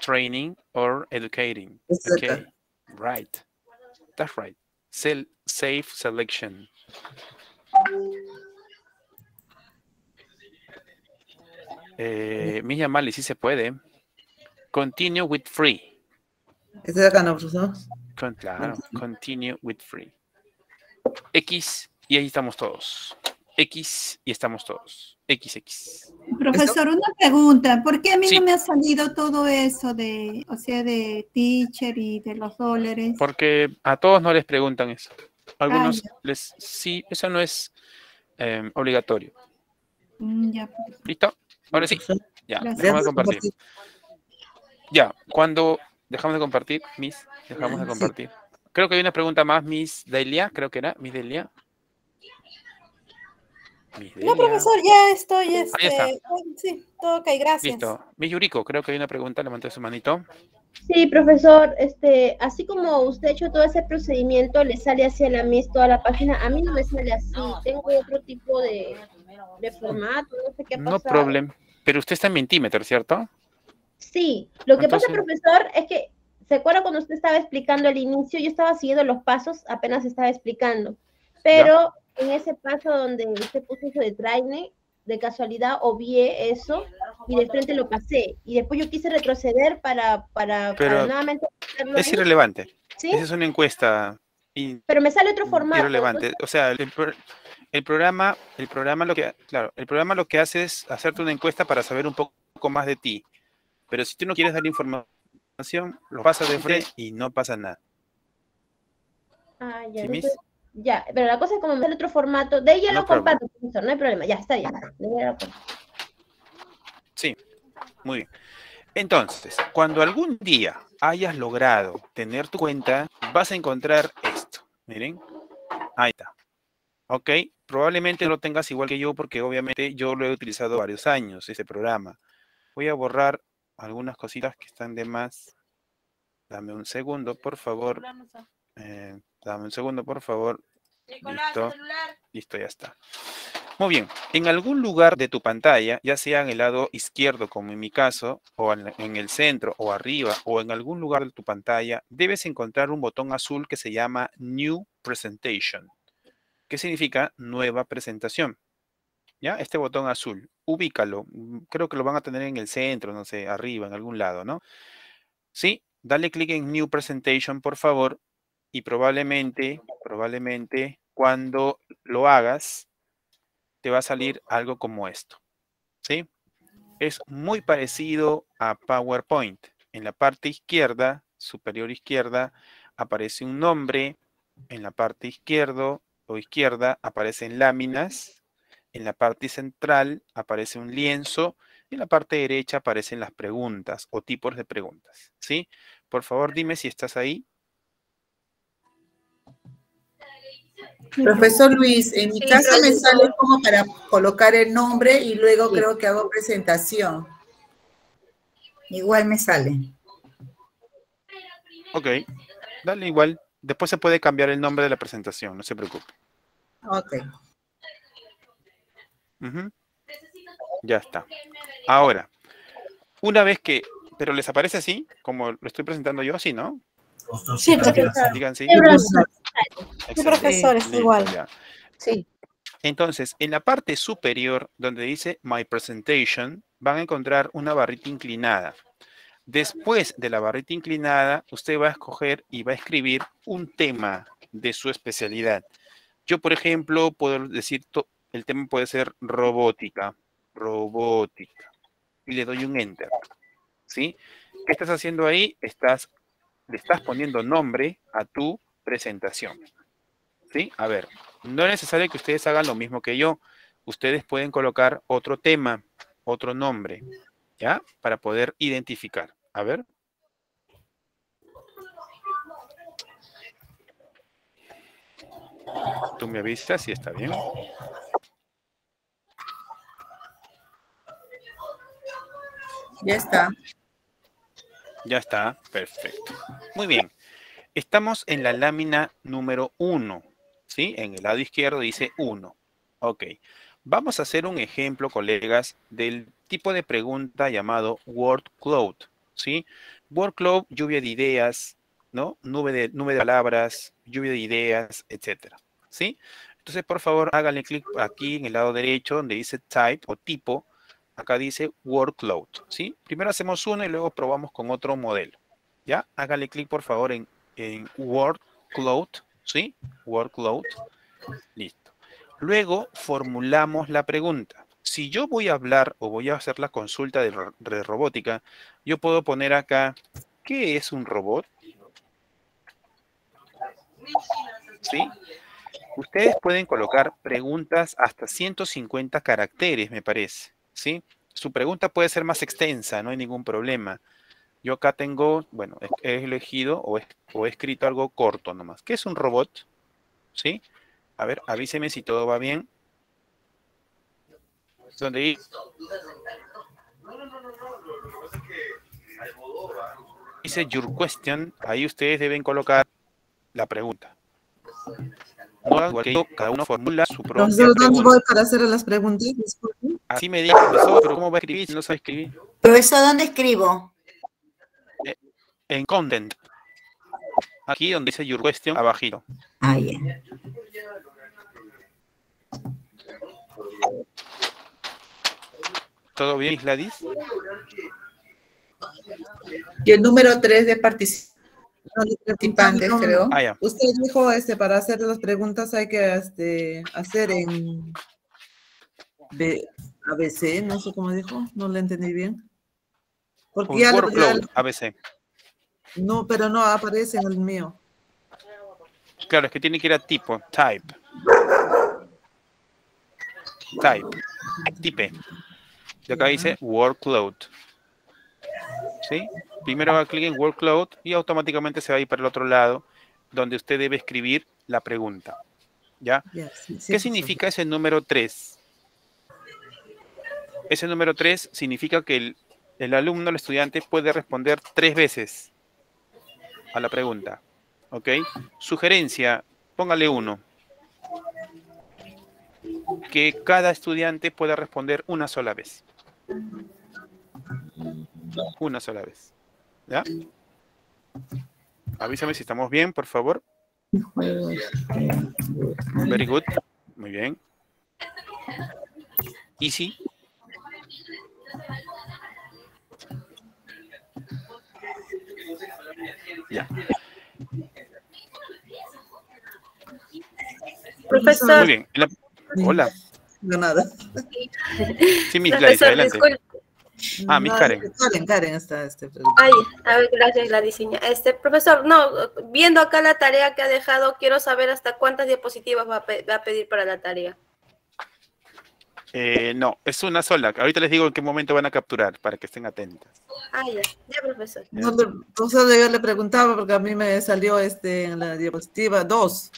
Training or educating. Este de acá. Okay, right. That's right. Sel save selection. Eh, Miss Yamali, sí se puede. Continue with free. Este de acá, ¿no, profesor? Con- claro, continue with free. X y ahí estamos todos. X y estamos todos. XX. Profesor, una pregunta. ¿Por qué a mí Sí. no me ha salido todo eso de, o sea, de teacher y de los dólares? Porque a todos no les preguntan eso. Algunos ya. les sí, eso no es eh, obligatorio. Mm, ya, pues, ¿Listo? Ahora sí, ya, Gracias. dejamos de ¿podemos compartir. Ya, cuando dejamos de compartir, Miss, dejamos de compartir. Creo que hay una pregunta más, Miss Delia, creo que era, Miss Delia. Miss No, profesor, ya estoy, Ahí está. este, sí, todo ok, gracias. Listo. Miss Yuriko, creo que hay una pregunta, levante su manito. Sí, profesor, este, así como usted ha hecho todo ese procedimiento, le sale hacia la MIS toda la página. A mí no me sale así. Tengo otro tipo de, de formato, no sé qué ha No problem. Pero usted está en Mentimeter, ¿cierto? Sí, lo que pasa, Entonces- profesor, es que, ¿se acuerda cuando usted estaba explicando al inicio? Yo estaba siguiendo los pasos, apenas estaba explicando. Pero en ese paso donde usted puso eso de traine, de casualidad obvié eso y de frente lo pasé. Y después yo quise retroceder para, para, para Pero nuevamente hacerlo Es ahí, irrelevante. ¿sí? Esa es una encuesta y- Pero me sale otro formato. irrelevante. O sea, el, pro- el programa, el programa lo que, claro, el programa lo que hace es hacerte una encuesta para saber un poco más de ti. Pero si tú no quieres dar información, lo pasas de frente y no pasa nada. Ah, ya, ¿Sí, ya, pero la cosa es como sale otro formato. De ya No lo comparto, profesor, no hay problema. Ya, está bien. Sí, muy bien. Entonces, cuando algún día hayas logrado tener tu cuenta, vas a encontrar esto. Miren, ahí está. Ok, probablemente lo tengas igual que yo porque obviamente yo lo he utilizado varios años, ese programa. Voy a borrar algunas cositas que están de más. Dame un segundo, por favor. Eh, dame un segundo, por favor. Listo. Listo, ya está. Muy bien. En algún lugar de tu pantalla, ya sea en el lado izquierdo, como en mi caso, o en, en el centro, o arriba, o en algún lugar de tu pantalla, debes encontrar un botón azul que se llama New Presentation. ¿Qué significa nueva presentación? ¿Ya? Este botón azul, ubícalo. mm, Creo que lo van a tener en el centro, no sé, arriba, en algún lado, ¿no? Sí, dale clic en New Presentation, por favor, y probablemente, probablemente, cuando lo hagas, te va a salir algo como esto. ¿Sí? Es muy parecido a PowerPoint. En la parte izquierda, superior izquierda, aparece un nombre. En la parte izquierda o izquierda aparecen láminas. En la parte central aparece un lienzo. Y en la parte derecha aparecen las preguntas o tipos de preguntas. ¿Sí? Por favor, dime si estás ahí. Profesor Luis, en mi Sí, caso me sale como para colocar el nombre y luego Sí. creo que hago presentación. Igual me sale. Ok. Dale igual. Después se puede cambiar el nombre de la presentación, no se preocupe. Ok. Ya está. Ahora, una vez que, pero les aparece así, como lo estoy presentando yo, así, ¿no? Sí, profesor. Digan sí. Sí, profesor. Excelente. Sí, profesor, es Listo, igual. ya. Sí. Entonces, en la parte superior, donde dice My Presentation, van a encontrar una barrita inclinada. Después de la barrita inclinada, usted va a escoger y va a escribir un tema de su especialidad. Yo, por ejemplo, puedo decir, el tema puede ser robótica, robótica, y le doy un enter. ¿Sí? ¿Qué estás haciendo ahí? Estás, le estás poniendo nombre a tu presentación. ¿Sí? A ver, no es necesario que ustedes hagan lo mismo que yo. Ustedes pueden colocar otro tema, otro nombre, ¿ya? Para poder identificar. A ver. Tú me avisas si está bien. Ya está. Ya está, perfecto. Muy bien. Estamos en la lámina número 1, ¿sí? En el lado izquierdo dice 1. Ok. Vamos a hacer un ejemplo, colegas, del tipo de pregunta llamado word cloud, ¿sí? Word cloud, lluvia de ideas, ¿no? Nube de, nube de palabras, lluvia de ideas, etcétera, ¿sí? Entonces, por favor, háganle clic aquí en el lado derecho donde dice type o tipo. Acá dice workload, ¿sí? Primero hacemos uno y luego probamos con otro modelo, ¿ya? Hágale clic, por favor, en, en workload, ¿sí? Workload. Listo. Luego formulamos la pregunta. Si yo voy a hablar o voy a hacer la consulta de, de robótica, yo puedo poner acá, ¿qué es un robot? ¿Sí? Ustedes pueden colocar preguntas hasta 150 caracteres, me parece, ¿sí? Su pregunta puede ser más extensa, no hay ningún problema. Yo acá tengo, bueno, he elegido o he, o he escrito algo corto nomás. ¿Qué es un robot? ¿Sí? A ver, avíseme si todo va bien. ¿Dónde ir? Dice your question, ahí ustedes deben colocar la pregunta. No, igual que yo, cada uno formula su propia ¿dónde pregunta. voy para hacer las preguntas? Disculpe. Así me dijo, profesor, pero ¿cómo va a escribir si no sabe escribir? Profesor, ¿dónde escribo? En content. Aquí donde dice your question, abajito. Ah, ya. ¿Todo bien, Gladys? Y el número 3 de particip- No, le participantes, creo. Ah. Usted dijo, este, para hacer las preguntas hay que este, hacer en B- ABC, no sé cómo dijo, no le entendí bien. Porque Un ya, lo- ABC. no, pero no aparece en el mío. Claro, es que tiene que ir a tipo, type. Type. Type. Y acá dice workload. ¿Sí? Primero haga clic en workload y automáticamente se va a ir para el otro lado, donde usted debe escribir la pregunta. ¿Ya? Ya, sí, sí, ¿Qué significa ese número 3? Ese número 3 significa que el, el alumno, el estudiante, puede responder tres veces a la pregunta. ¿Ok? Sugerencia, póngale uno. Que cada estudiante pueda responder una sola vez. Una sola vez. ¿Ya? Avísame si estamos bien, por favor. Very good. Muy bien. Easy. Ya. Muy Profesor, bien. En la- Hola. No, nada. Sí, Miss Gladys, profesor, adelante. disculpe. Ah, No, Karen. Karen, Karen está este, Ay, a ver, gracias, Gladisiña. Este, profesor, no, viendo acá la tarea que ha dejado, quiero saber hasta cuántas diapositivas va a, pe- va a pedir para la tarea. Eh, no, es una sola. Ahorita les digo en qué momento van a capturar para que estén atentas. Ah, ya, ya, profesor. No, profesor, yo le preguntaba porque a mí me salió este en la diapositiva 2.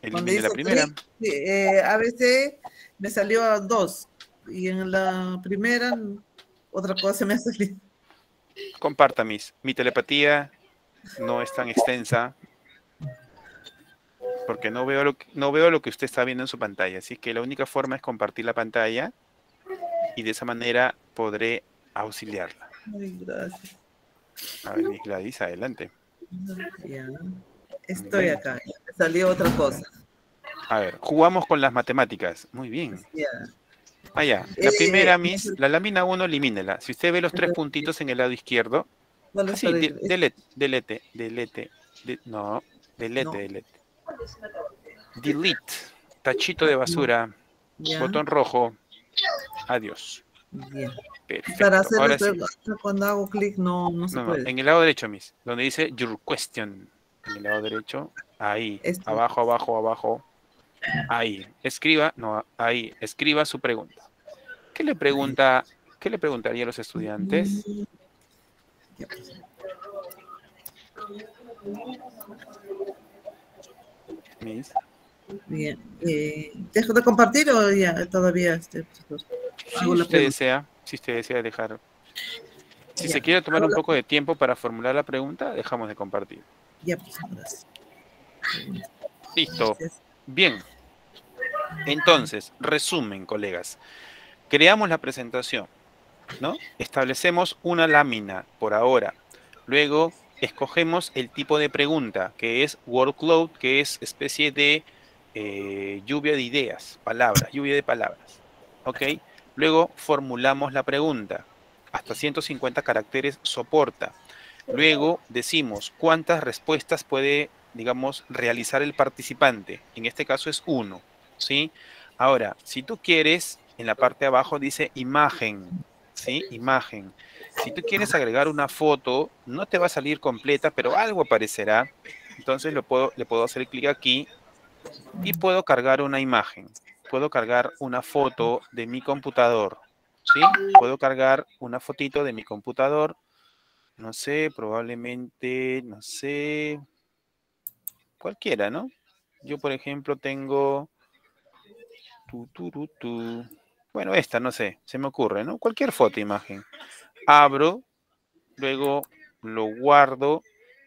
Donde Elimine la primera. sí, eh, ABC me salió 2 y en la primera otra cosa me ha salido. Comparta, Miss. Mi telepatía no es tan extensa porque no veo, lo que, no veo lo que usted está viendo en su pantalla. Así que la única forma es compartir la pantalla y de esa manera podré auxiliarla. Ay, gracias. A ver, Miss Gladys, adelante. Ya. Estoy acá. salió otra cosa. A ver, jugamos con las matemáticas. Muy bien. Ya. Ah, ya. La Eh, primera, Miss, la lámina 1, elimínela. Si usted ve los tres puntitos en el lado izquierdo, ¿Cuál es así, el- de- delete, delete, delete, de- no, delete, No. delete. Delete, tachito de basura, Ya. botón rojo, adiós. Bien. Perfecto. Para hacer Ahora esto, sí. cuando hago clic no, no se No, no, puede. en el lado derecho, Miss, donde dice Your Question. En el lado derecho, ahí, Este. abajo, abajo, abajo, ahí. Escriba, no, ahí, escriba su pregunta. ¿Qué le pregunta, qué le preguntaría a los estudiantes? Miss? Bien. Eh, ¿Dejo de compartir o ya todavía? Este, pues, Si usted desea, si usted desea dejar. Si Ya. se quiere tomar un poco de tiempo para formular la pregunta, dejamos de compartir. Ya, pues sí. Listo. Bien. Entonces, resumen, colegas. Creamos la presentación, ¿no? Establecemos una lámina por ahora. Luego, escogemos el tipo de pregunta, que es workload, que es especie de eh, lluvia de ideas, palabras, lluvia de palabras. ¿Ok? Luego, formulamos la pregunta. Hasta 150 caracteres soporta. Luego, decimos cuántas respuestas puede, digamos, realizar el participante. En este caso es uno. ¿sí? Ahora, si tú quieres, en la parte de abajo dice imagen, ¿sí? Imagen. Si tú quieres agregar una foto, no te va a salir completa, pero algo aparecerá. Entonces lo puedo, le puedo hacer clic aquí y puedo cargar una imagen. Puedo cargar una foto de mi computador, ¿sí? Puedo cargar una fotito de mi computador. No sé, probablemente, no sé, cualquiera, ¿no? Yo, por ejemplo, tengo tu. Bueno, esta, no sé, se me ocurre, ¿no? Cualquier foto, imagen. Abro, luego lo guardo,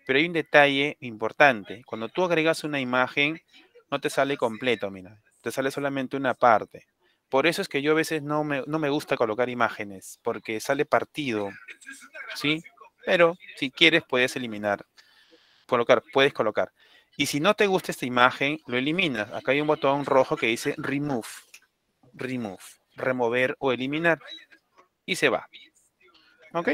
pero hay un detalle importante. Cuando tú agregas una imagen, no te sale completo, mira, te sale solamente una parte. Por eso es que yo a veces no me, no me gusta colocar imágenes, porque sale partido, ¿sí? Pero si quieres, puedes eliminar, colocar, puedes colocar. Y si no te gusta esta imagen, lo eliminas. Acá hay un botón rojo que dice remove. Remove. Remover o eliminar. Y se va. ¿Ok?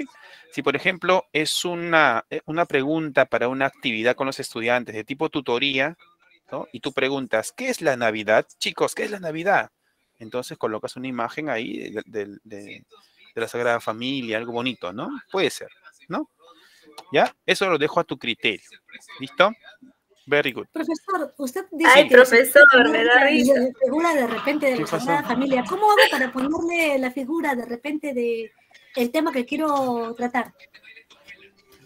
Si, por ejemplo, es una, eh, una pregunta para una actividad con los estudiantes de tipo tutoría, ¿no? Y tú preguntas, ¿qué es la Navidad? Chicos, ¿qué es la Navidad? Entonces colocas una imagen ahí de, de- la Sagrada Familia, algo bonito, ¿no? Puede ser, ¿no? ¿Ya? Eso lo dejo a tu criterio. ¿Listo? Very good. Profesor, usted dice Ay, que profesor, me da la risa. figura de repente de ¿Qué la? Sagrada Familia. ¿Cómo hago para ponerle la figura de repente de el tema que quiero tratar?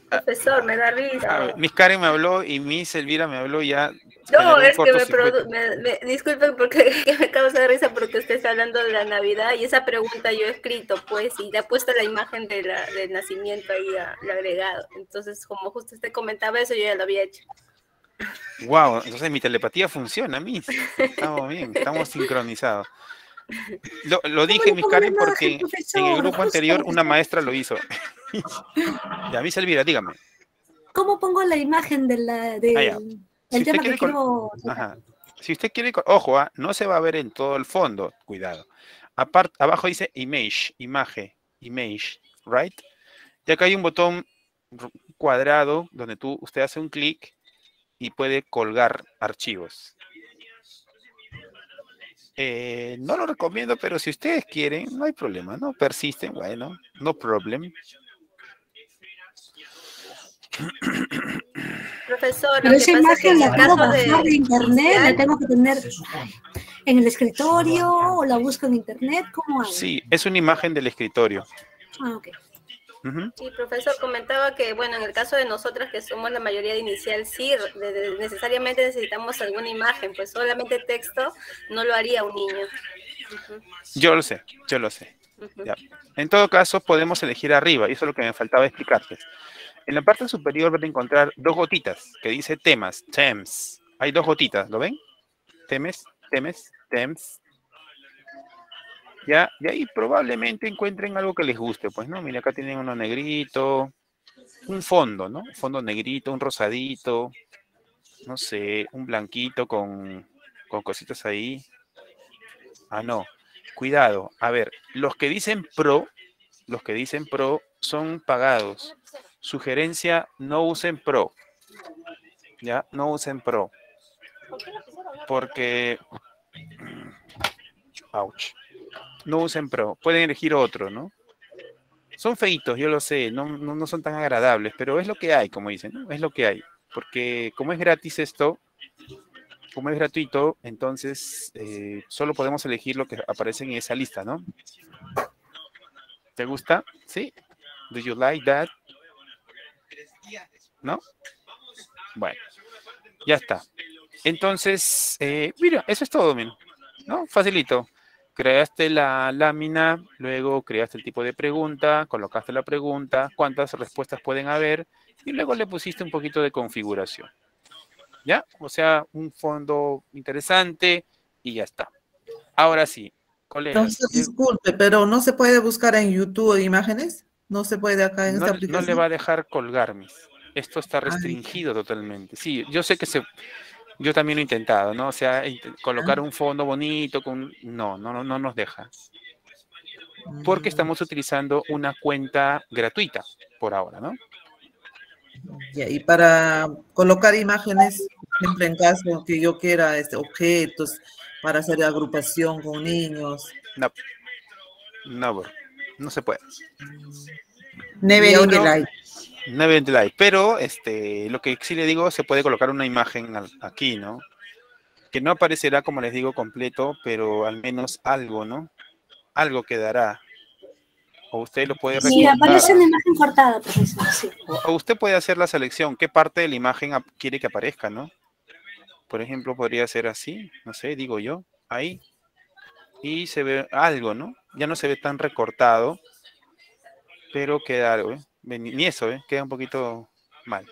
Profesor, me da risa. ver, Miss Karen me habló y Miss Elvira me habló ya. No, es que me, produ- me, me- disculpen porque que me causa risa porque usted está hablando de la Navidad y esa pregunta yo he escrito, pues, y le ha puesto la imagen de la, del nacimiento ahí al agregado. Entonces, como justo usted comentaba eso, yo ya lo había hecho. Wow, entonces mi telepatía funciona, Miss. Estamos bien, estamos sincronizados. Lo, lo dije, pongo Karen, porque en el grupo anterior una maestra lo hizo. Ya, Miss Elvira, dígame. ¿Cómo pongo la imagen de la, Ah, el Si tema que quiero? Ajá. Si usted quiere, ojo, ah, no se va a ver en todo el fondo, cuidado. Apart, abajo dice image, imagen, image, right? Y acá hay un botón cuadrado donde tú, usted hace un clic y puede colgar archivos. Eh, no lo recomiendo, pero si ustedes quieren, no hay problema, ¿no? Persisten, bueno, no problem. Profesor, Pero esa imagen en la puedo bajar de internet, la tengo que tener en el escritorio o la busco en internet, ¿cómo hago? Sí, es una imagen del escritorio. Ah, ok. Ujú. Sí, profesor, comentaba que, bueno, en el caso de nosotras que somos la mayoría de inicial, sí, de- de- necesariamente necesitamos alguna imagen, pues solamente texto no lo haría un niño. Yo lo sé, yo lo sé. Ya. En todo caso, podemos elegir arriba, y eso es lo que me faltaba explicarte. En la parte superior van a encontrar dos gotitas que dice temas, themes. Hay dos gotitas, ¿lo ven? Temes, temes, themes. Ya, y ahí probablemente encuentren algo que les guste, pues, ¿no? Mira, acá tienen uno negrito, un fondo, ¿no? Un fondo negrito, un rosadito, no sé, un blanquito con, con cositas ahí. Ah, no. Cuidado. A ver, los que dicen pro, los que dicen pro son pagados. Sugerencia, no usen pro. Ya, no usen pro. Porque... Ouch. No usen pro. Pueden elegir otro, ¿no? Son feitos, yo lo sé, no, no, no son tan agradables, pero es lo que hay, como dicen. Es lo que hay. Porque como es gratis esto, como es gratuito, entonces eh, solo podemos elegir lo que aparece en esa lista, ¿no? ¿Te gusta? ¿Sí? ¿Do you like that? ¿No? Bueno, ya está. Entonces, eh, mira, eso es todo, ¿no? Facilito. Creaste la lámina, luego creaste el tipo de pregunta, colocaste la pregunta, cuántas respuestas pueden haber, y luego le pusiste un poquito de configuración. ¿Ya? O sea, un fondo interesante y ya está. Ahora sí, colegas. Entonces, disculpe, pero no se puede buscar en YouTube imágenes. No se puede acá en no, esta aplicación. no le va a dejar colgar, mis. Esto está restringido totalmente. Sí, yo sé que se. Yo también lo he intentado, ¿no? O sea, colocar un fondo bonito con. No, no, no, no nos deja. Porque estamos utilizando una cuenta gratuita por ahora, ¿no? Y para colocar imágenes, ejemplo, en caso que yo quiera este, objetos para hacer agrupación con niños. No. No, bro, no se puede. Never Y in the light. Never in the life. Pero este, lo que sí le digo, se puede colocar una imagen aquí, ¿no? Que no aparecerá, como les digo, completo, pero al menos algo, ¿no? Algo quedará. O usted lo puede Sí, aparece una imagen cortada, profesor. Sí. O usted puede hacer la selección, qué parte de la imagen quiere que aparezca, ¿no? Por ejemplo, podría ser así, no sé, digo yo, ahí. Y se ve algo, ¿no? Ya no se ve tan recortado, pero queda algo, ¿eh? Ni eso, ¿eh? Queda un poquito mal.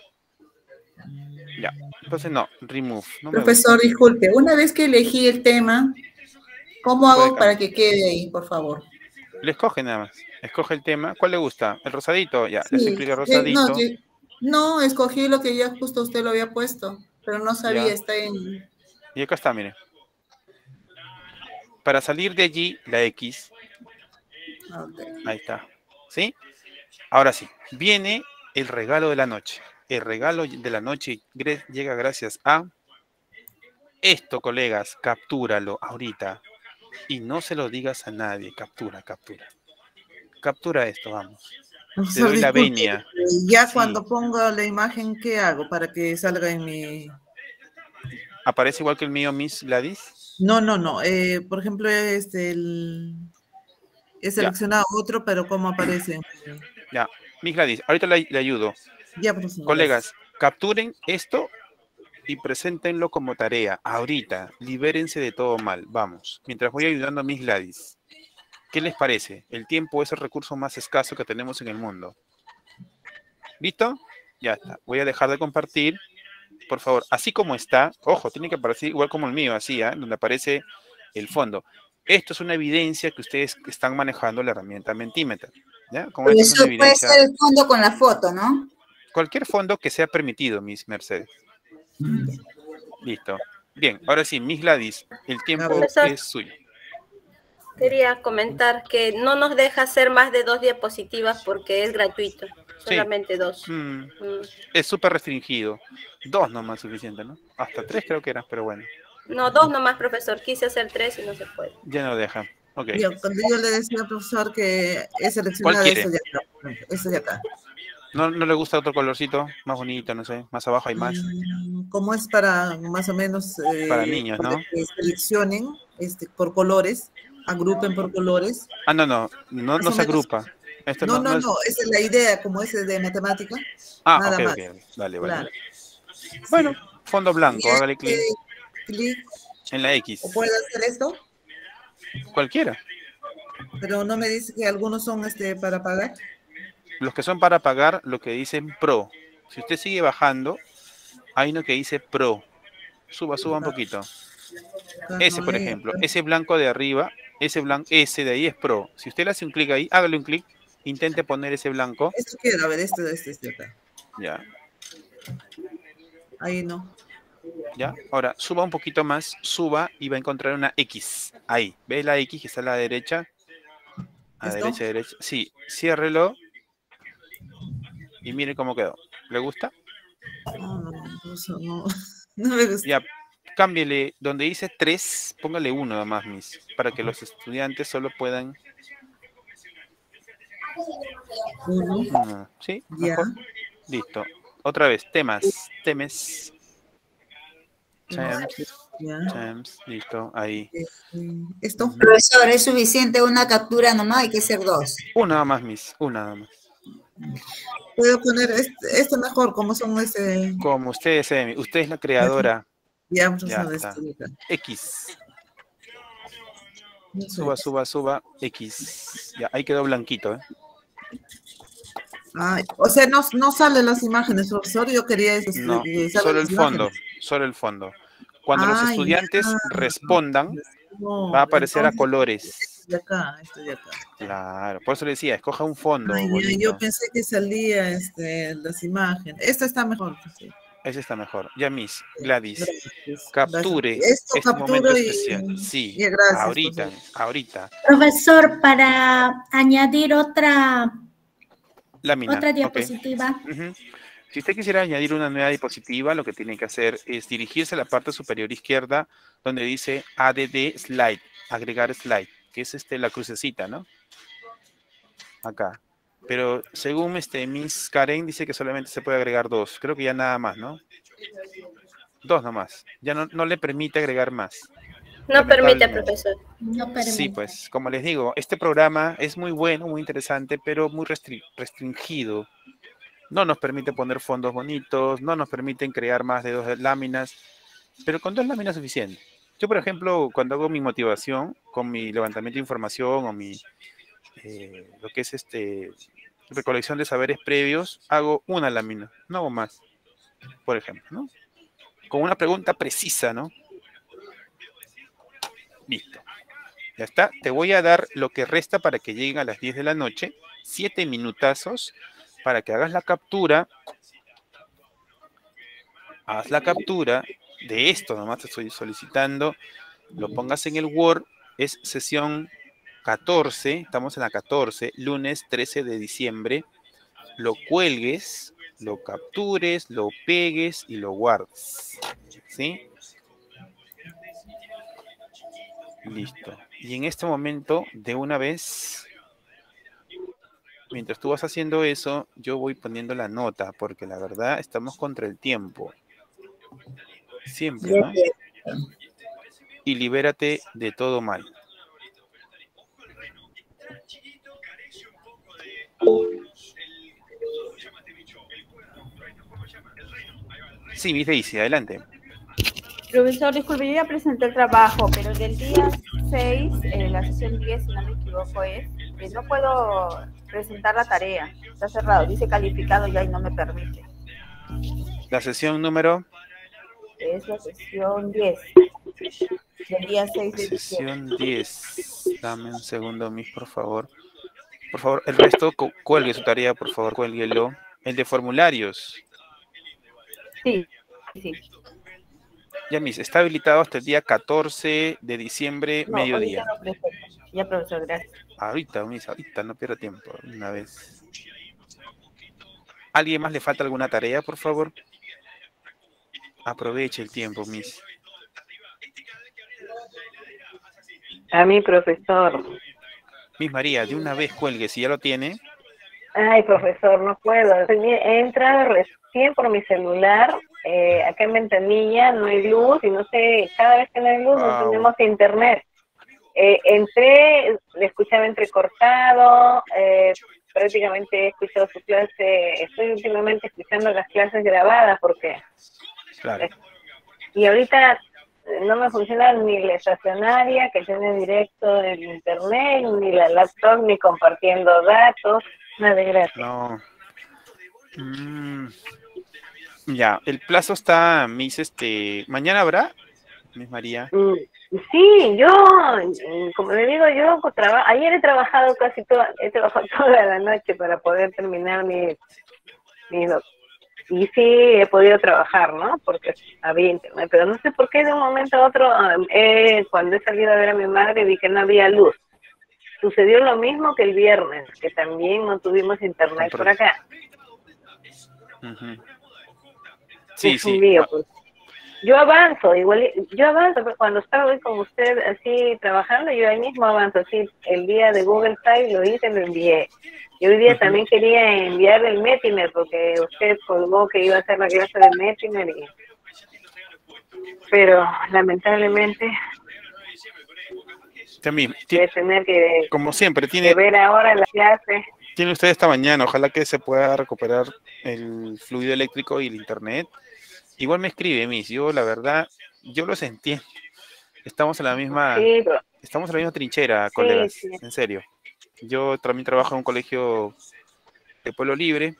Ya, entonces no, remove. No. Profesor, disculpe, una vez que elegí el tema, ¿cómo hago para que quede ahí, por favor? Le escoge nada más. Escoge el tema. ¿Cuál le gusta? ¿El rosadito? Ya, le Sí, clic eh, rosadito. no, escogí lo que ya justo usted lo había puesto, pero no sabía, Ya. está en... Y acá está, mire. Para salir de allí, la X. Ahí está. ¿Sí? Ahora sí, viene el regalo de la noche. El regalo de la noche llega gracias a esto, colegas. Captúralo ahorita. Y no se lo digas a nadie. Captura, captura. Captura esto, vamos. Te doy la venia. Ya Sí. cuando ponga la imagen, ¿qué hago para que salga en mi...? ¿Aparece igual que el mío, Miss Gladys? No, no, no. eh, por ejemplo, este, el... he seleccionado otro, pero ¿cómo aparece? Mi- Ya, Miss Gladys, ahorita le, le ayudo. Ya. Colegas, capturen esto y preséntenlo como tarea. Ahorita, libérense de todo mal. Vamos. Mientras voy ayudando a Miss Gladys. ¿Qué les parece? El tiempo es el recurso más escaso que tenemos en el mundo. ¿Listo? Ya está. Voy a dejar de compartir. Por favor, así como está, ojo, tiene que aparecer igual como el mío, así, ¿ah? donde aparece el fondo. Esto es una evidencia que ustedes están manejando la herramienta Mentimeter. ¿Ya? Como es Eso una puede ser el fondo con la foto, ¿no? cualquier fondo que sea permitido, Miss Mercedes. Listo. Bien, ahora sí, Miss Gladys, el tiempo Profesor. es suyo. Quería comentar que no nos deja hacer más de dos diapositivas porque es gratuito, solamente dos. Mm, Mm. es súper restringido. Dos nomás suficiente, ¿no? Hasta tres creo que era, pero bueno, No, dos nomás, profesor. Quise hacer tres y no se puede. ya no deja. Ok. Ya, cuando yo le decía al profesor que he seleccionado eso de acá, eso de acá. ¿No, ¿No le gusta otro colorcito? Más bonito, no sé. Más abajo hay más. Mm, Como es para más o menos eh, Para niños, ¿no? que seleccionen este, por colores, agrupen por colores. Ah, no, no. No, no se agrupa. Esto No, no, es- no, esa es la idea, como ese de matemática. Ah, nada ok, más. ok. Dale, vale. Claro. Bueno, fondo blanco, hágale clic clic, en la X. o puede hacer esto, Cualquiera. pero no me dice que algunos son este para pagar. Los que son para pagar, lo que dicen Pro. Si usted sigue bajando, hay uno que dice Pro. Suba, suba un poquito. Ese, por ejemplo, ese blanco de arriba, ese blanco, ese de ahí es Pro. Si usted le hace un clic ahí, hágale un clic Intente poner ese blanco. Esto quiero, a ver, este, este, este acá. Ya, Ahí no. Ya. Ahora, suba un poquito más, suba y va a encontrar una X. Ahí. ¿Ve la X que está a la derecha? A la ¿Esto? derecha, derecha. Sí, ciérrelo. Y mire cómo quedó. ¿Le gusta? No, no, no, me gusta. Ya, cámbiele. Donde dice 3, póngale 1 nada más, Miss. Para que los estudiantes solo puedan. Uno. ¿Sí? Ya. ¿Mejor? Listo. Otra vez, temas. Temes. Tems. Listo, ahí. Este, Esto. Profesor, es suficiente una captura nomás, hay que ser dos. Una nada más, Miss. Una nada más. Puedo poner este, este mejor, como son ese. Como usted desee. Usted es la creadora. Ya, vamos a Ya. X. Suba, suba, suba. X. Ya, ahí quedó blanquito, ¿eh? Ay, o sea, no, no salen las imágenes, profesor. Yo quería este, No, solo el fondo. imágenes. Solo el fondo. Cuando los Ay, estudiantes ya. respondan, No, va a aparecer a entonces, colores. De acá, esto de acá. Claro, por eso le decía, escoja un fondo. Ay, yo pensé que salía este, las imágenes. Esta está mejor. sí. Ese está mejor. Ya, Miss, Gladys, Gracias, capture gracias. Esto este momento y- especial. Sí, gracias, ahorita, profesor. ahorita. Profesor, para añadir otra, Lámina. otra diapositiva. Si usted quisiera añadir una nueva diapositiva, lo que tiene que hacer es dirigirse a la parte superior izquierda donde dice ADD Slide, agregar slide, que es este, la crucecita, ¿no? Acá. Pero según este Miss Karen dice que solamente se puede agregar dos. Creo que ya nada más, ¿no? Dos nomás. Ya no, no le permite agregar más. No permite, profesor. No permite. Sí, pues, como les digo, este programa es muy bueno, muy interesante, pero muy restri- restringido. No nos permite poner fondos bonitos, no nos permiten crear más de dos láminas, pero con dos láminas es suficiente. Yo, por ejemplo, cuando hago mi motivación con mi levantamiento de información o mi, eh, lo que es este, recolección de saberes previos, hago una lámina, no hago más, por ejemplo, ¿no? Con una pregunta precisa, ¿no? Listo. Ya está. Te voy a dar lo que resta para que lleguen a las 10 de la noche. Siete minutazos para que hagas la captura. Haz la captura de esto, nomás te estoy solicitando. Lo pongas en el Word. Es sesión 14. Estamos en la 14, lunes 13 de diciembre. Lo cuelgues, lo captures, lo pegues y lo guardes. ¿Sí? Listo. Y en este momento, de una vez, mientras tú vas haciendo eso, yo voy poniendo la nota, porque la verdad estamos contra el tiempo. Siempre, ¿no? Y libérate de todo mal. Sí, Miss Daisy, adelante. Profesor, disculpe, yo ya presenté el trabajo, pero del día 6, eh, la sesión 10, si no me equivoco, es, eh, no puedo presentar la tarea. Está cerrado, dice calificado ya y no me permite. La sesión número, Es la sesión 10, del día 6 de sesión 10. Dame un segundo, Miss, por favor. Por favor, el resto, cu- cuelgue su tarea, por favor, cuélguelo. El de formularios. Sí, sí. Ya, Miss, está habilitado hasta el día 14 de diciembre, No, mediodía. no. Ya, profesor, gracias. Ahorita, Miss, ahorita, no pierda tiempo, una vez. ¿Alguien más le falta alguna tarea, por favor? Aproveche el tiempo, Miss. A mi profesor. Miss María, de una vez cuelgue, si ya lo tiene. Ay, profesor, no puedo. He entrado recién por mi celular. Eh, acá en Ventanilla no hay luz y no sé, cada vez que no hay luz no Wow. tenemos internet. Eh, entré, le escuchaba entrecortado, eh, prácticamente he escuchado su clase, estoy últimamente escuchando las clases grabadas porque Claro. y ahorita eh, no me funciona ni la estacionaria que tiene directo el internet, ni la laptop, ni compartiendo datos, nada de gracias. No. Mm, Ya, el plazo está, Miss, este, ¿mañana habrá? Miss María. Mm, Sí, yo, mm, como le digo, yo traba- ayer he trabajado casi toda, he trabajado toda la noche para poder terminar mi, mi y sí he podido trabajar, ¿no? Porque había internet, pero no sé por qué de un momento a otro, eh, cuando he salido a ver a mi madre vi que no había luz. Sucedió lo mismo que el viernes, que también no tuvimos internet por acá. Ujú. Sí, es un sí. lío, pues. Yo avanzo, igual, yo avanzo, pero cuando estaba hoy con usted así trabajando, yo ahí mismo avanzo, así, el día de Google Drive lo hice, lo envié. Y hoy día también quería enviar el Metimer, porque usted colgó que iba a hacer la clase del Metimer, y... pero lamentablemente También, tener que, como siempre, que tiene, ver ahora la clase. tiene usted esta mañana. Ojalá que se pueda recuperar el fluido eléctrico y el internet. Igual me escribe, Miss. Yo, la verdad, yo los entiendo. Estamos en la misma, Sí, estamos en la misma trinchera, Sí, colegas. sí. En serio. Yo también trabajo en un colegio de pueblo libre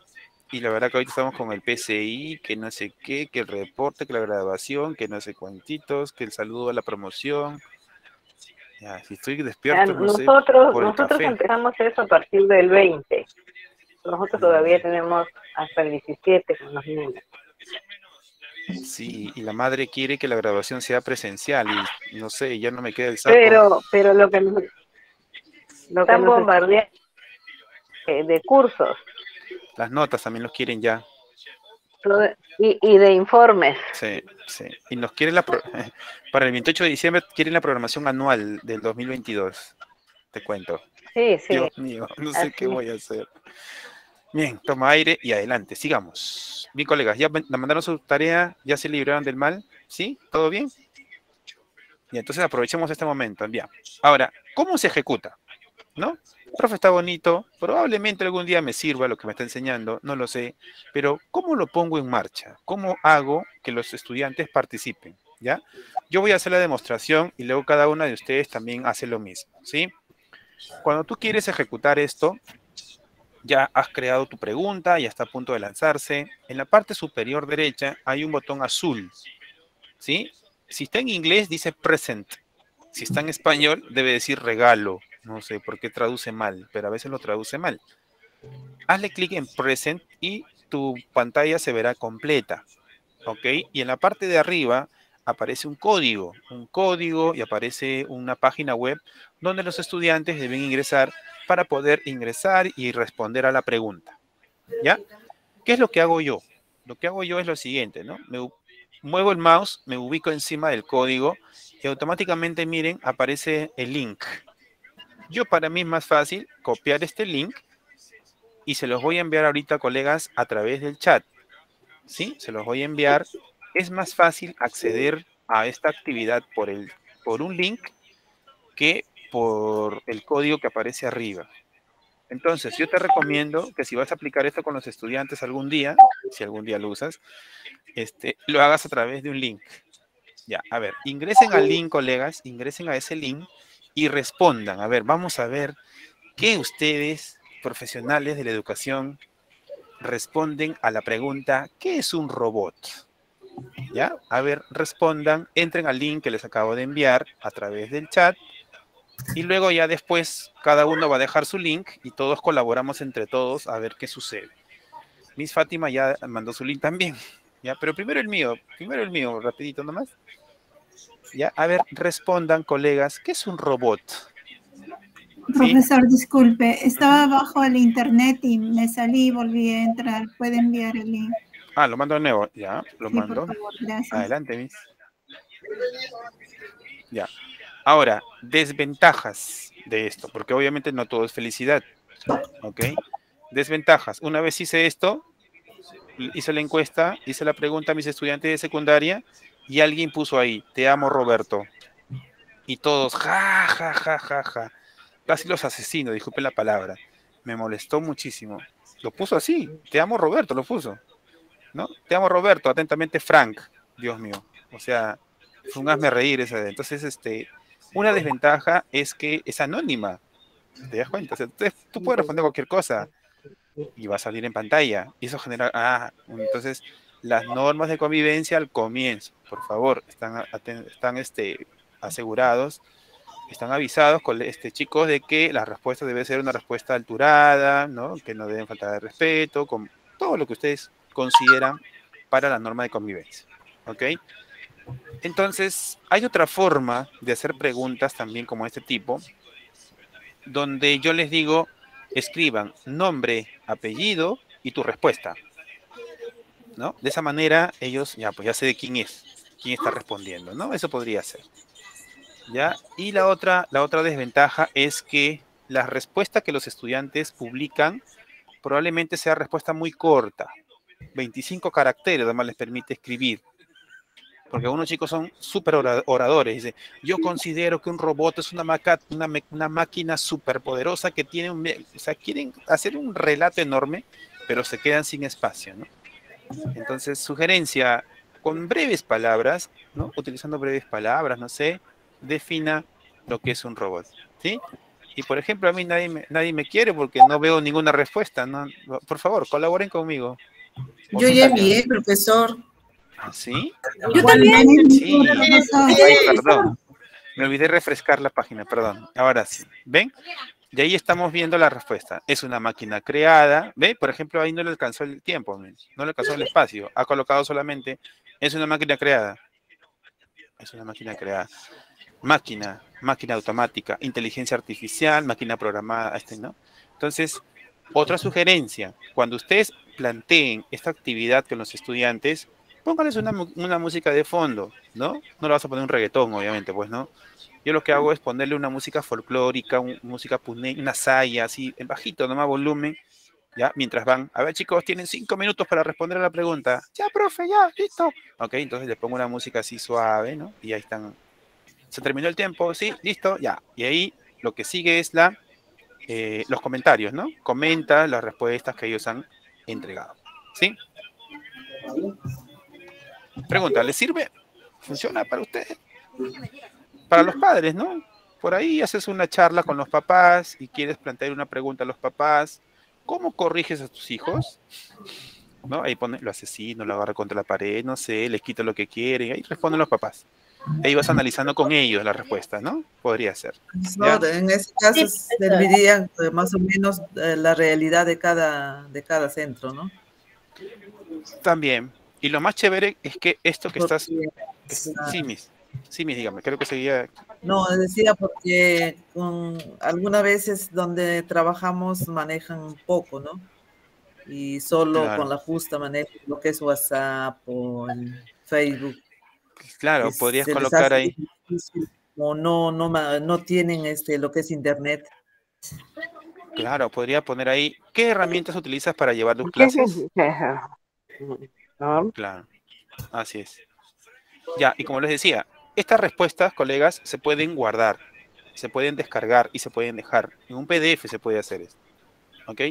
y la verdad que ahorita estamos con el PCI, que no sé qué, que el reporte, que la grabación, que no sé cuantitos, que el saludo a la promoción. Ya, si estoy despierto, no sé, nosotros por el nosotros empezamos eso a partir del 20. Nosotros todavía tenemos hasta el 17 con los niños. Sí, y la madre quiere que la grabación sea presencial y no sé, ya no me queda el saco. Pero, pero lo que nos, lo Están bombardeando eh, de cursos Las notas también los quieren ya. y, y de informes. Sí, sí. Y nos quieren la pro- para el 28 de diciembre quieren la programación anual del 2022. Te cuento. Sí, sí. Dios mío, no sé qué voy a hacer. Bien, toma aire y adelante, sigamos. Bien, colegas, ¿ya man- mandaron su tarea? ¿Ya se libraron del mal? ¿Sí? ¿Todo bien? Y entonces aprovechemos este momento, ya. Ahora, ¿cómo se ejecuta? ¿No? Profe, está bonito, probablemente algún día me sirva lo que me está enseñando, no lo sé, pero ¿cómo lo pongo en marcha? ¿Cómo hago que los estudiantes participen? ¿Ya? Yo voy a hacer la demostración y luego cada una de ustedes también hace lo mismo, ¿sí? Cuando tú quieres ejecutar esto, ya has creado tu pregunta, ya está a punto de lanzarse. En la parte superior derecha hay un botón azul, ¿sí? Si está en inglés dice present. Si está en español debe decir regalo. No sé por qué traduce mal, pero a veces lo traduce mal. Hazle clic en present y tu pantalla se verá completa, ¿ok? Y en la parte de arriba aparece un código, un código y aparece una página web donde los estudiantes deben ingresar para poder ingresar y responder a la pregunta. ¿Ya? ¿Qué es lo que hago yo? Lo que hago yo es lo siguiente, ¿no? Me muevo el mouse, me ubico encima del código y automáticamente, miren, aparece el link. Yo para mí es más fácil copiar este link y se los voy a enviar ahorita, colegas, a través del chat. ¿Sí? Se los voy a enviar. Es más fácil acceder a esta actividad por, el, por un link que por el código que aparece arriba. Entonces, yo te recomiendo que si vas a aplicar esto con los estudiantes algún día, si algún día lo usas, este, lo hagas a través de un link. Ya, a ver, ingresen al link, colegas, ingresen a ese link y respondan. A ver, vamos a ver qué ustedes, profesionales de la educación, responden a la pregunta, ¿qué es un robot? ¿Ya? A ver, respondan, entren al link que les acabo de enviar a través del chat y luego ya después cada uno va a dejar su link y todos colaboramos entre todos a ver qué sucede. Miss Fátima ya mandó su link también, ¿ya? Pero primero el mío, primero el mío, rapidito nomás. Ya, a ver, respondan colegas, ¿qué es un robot? Profesor, disculpe, estaba bajo el internet y me salí y volví a entrar. ¿Puede enviar el link? Ah, lo mando de nuevo, ya, lo Sí, mando. favor. Adelante, Miss. Ya. Ahora, desventajas de esto, porque obviamente no todo es felicidad. ¿Ok? Desventajas. Una vez hice esto, hice la encuesta, hice la pregunta a mis estudiantes de secundaria y alguien puso ahí, te amo Roberto. Y todos, ja, ja, ja, ja, ja. Casi los asesinos, disculpen la palabra. Me molestó muchísimo. Lo puso así, te amo Roberto, lo puso. ¿No? Te amo Roberto, atentamente Frank. Dios mío. O sea, fue un reír esa. Entonces, este, una desventaja es que es anónima. ¿Te das cuenta? O sea, tú, puedes responder cualquier cosa y va a salir en pantalla. Y eso genera. Ah, entonces, las normas de convivencia al comienzo, por favor, están, están este, asegurados, están avisados con este, chicos de que la respuesta debe ser una respuesta alturada, ¿no? que no deben faltar de respeto, con todo lo que ustedes consideran para la norma de convivencia. ¿Ok? Entonces, hay otra forma de hacer preguntas también como este tipo, donde yo les digo, escriban nombre, apellido y tu respuesta. ¿No? De esa manera ellos ya pues ya sé de quién es, quién está respondiendo, ¿no? Eso podría ser. ¿Ya? Y la otra, la otra desventaja es que la respuesta que los estudiantes publican probablemente sea respuesta muy corta. 25 caracteres además les permite escribir. Porque algunos chicos son súper oradores. Dice, yo considero que un robot es una, una, una máquina súper poderosa que tiene un... O sea, quieren hacer un relato enorme, pero se quedan sin espacio, ¿no? Entonces, sugerencia, con breves palabras, ¿no? Utilizando breves palabras, no sé, defina lo que es un robot, ¿sí? Y por ejemplo, a mí nadie me, nadie me quiere porque no veo ninguna respuesta, ¿no? Por favor, colaboren conmigo. Yo ya envié, profesor. ¿Ah, ¿Sí? Yo también. Sí. Ay, perdón. Me olvidé refrescar la página, perdón. Ahora sí. ¿Ven? Y ahí estamos viendo la respuesta. Es una máquina creada. ¿Ve? Por ejemplo, ahí no le alcanzó el tiempo, no le alcanzó el espacio. Ha colocado solamente, es una máquina creada. Es una máquina creada. Máquina, máquina automática, inteligencia artificial, máquina programada, este, ¿no? Entonces, otra sugerencia, cuando ustedes planteen esta actividad con los estudiantes, pónganles una, música de fondo, ¿no? No le vas a poner un reggaetón, obviamente, pues, ¿no? Yo lo que hago es ponerle una música folclórica, música puné, una saya, así, en bajito, nomás volumen, ¿ya? Mientras van, a ver, chicos, tienen cinco minutos para responder a la pregunta. Ya, profe, ya, listo. Ok, entonces les pongo una música así suave, ¿no? Y ahí están. Se terminó el tiempo, sí, listo, ya. Y ahí lo que sigue es la, eh, los comentarios, ¿no? Comenta las respuestas que ellos han entregado. ¿Sí? Pregunta, ¿le sirve? ¿Funciona para usted? Para los padres, ¿no? Por ahí haces una charla con los papás y quieres plantear una pregunta a los papás. ¿Cómo corriges a tus hijos? ¿No? Ahí pone, lo asesino, lo agarra contra la pared, no sé, les quita lo que quieren. Ahí responden los papás. Ahí vas analizando con ellos la respuesta, ¿no? Podría ser. No, en ese caso serviría eh, más o menos eh, la realidad de cada, de cada centro, ¿no? También. Y lo más chévere es que esto que estás... Sí, mis. Sí, mis, dígame, creo que seguía... No, decía porque con algunas veces donde trabajamos manejan poco, ¿no? Y solo con la justa manejan lo que es WhatsApp o Facebook Claro, podrías colocar ahí. O no, no, no tienen este, lo que es internet. Claro, podría poner ahí, ¿qué herramientas utilizas para llevar tus clases? Claro, así es. Ya, y como les decía, estas respuestas, colegas, se pueden guardar, se pueden descargar y se pueden dejar. En un PDF se puede hacer esto. ¿Ok?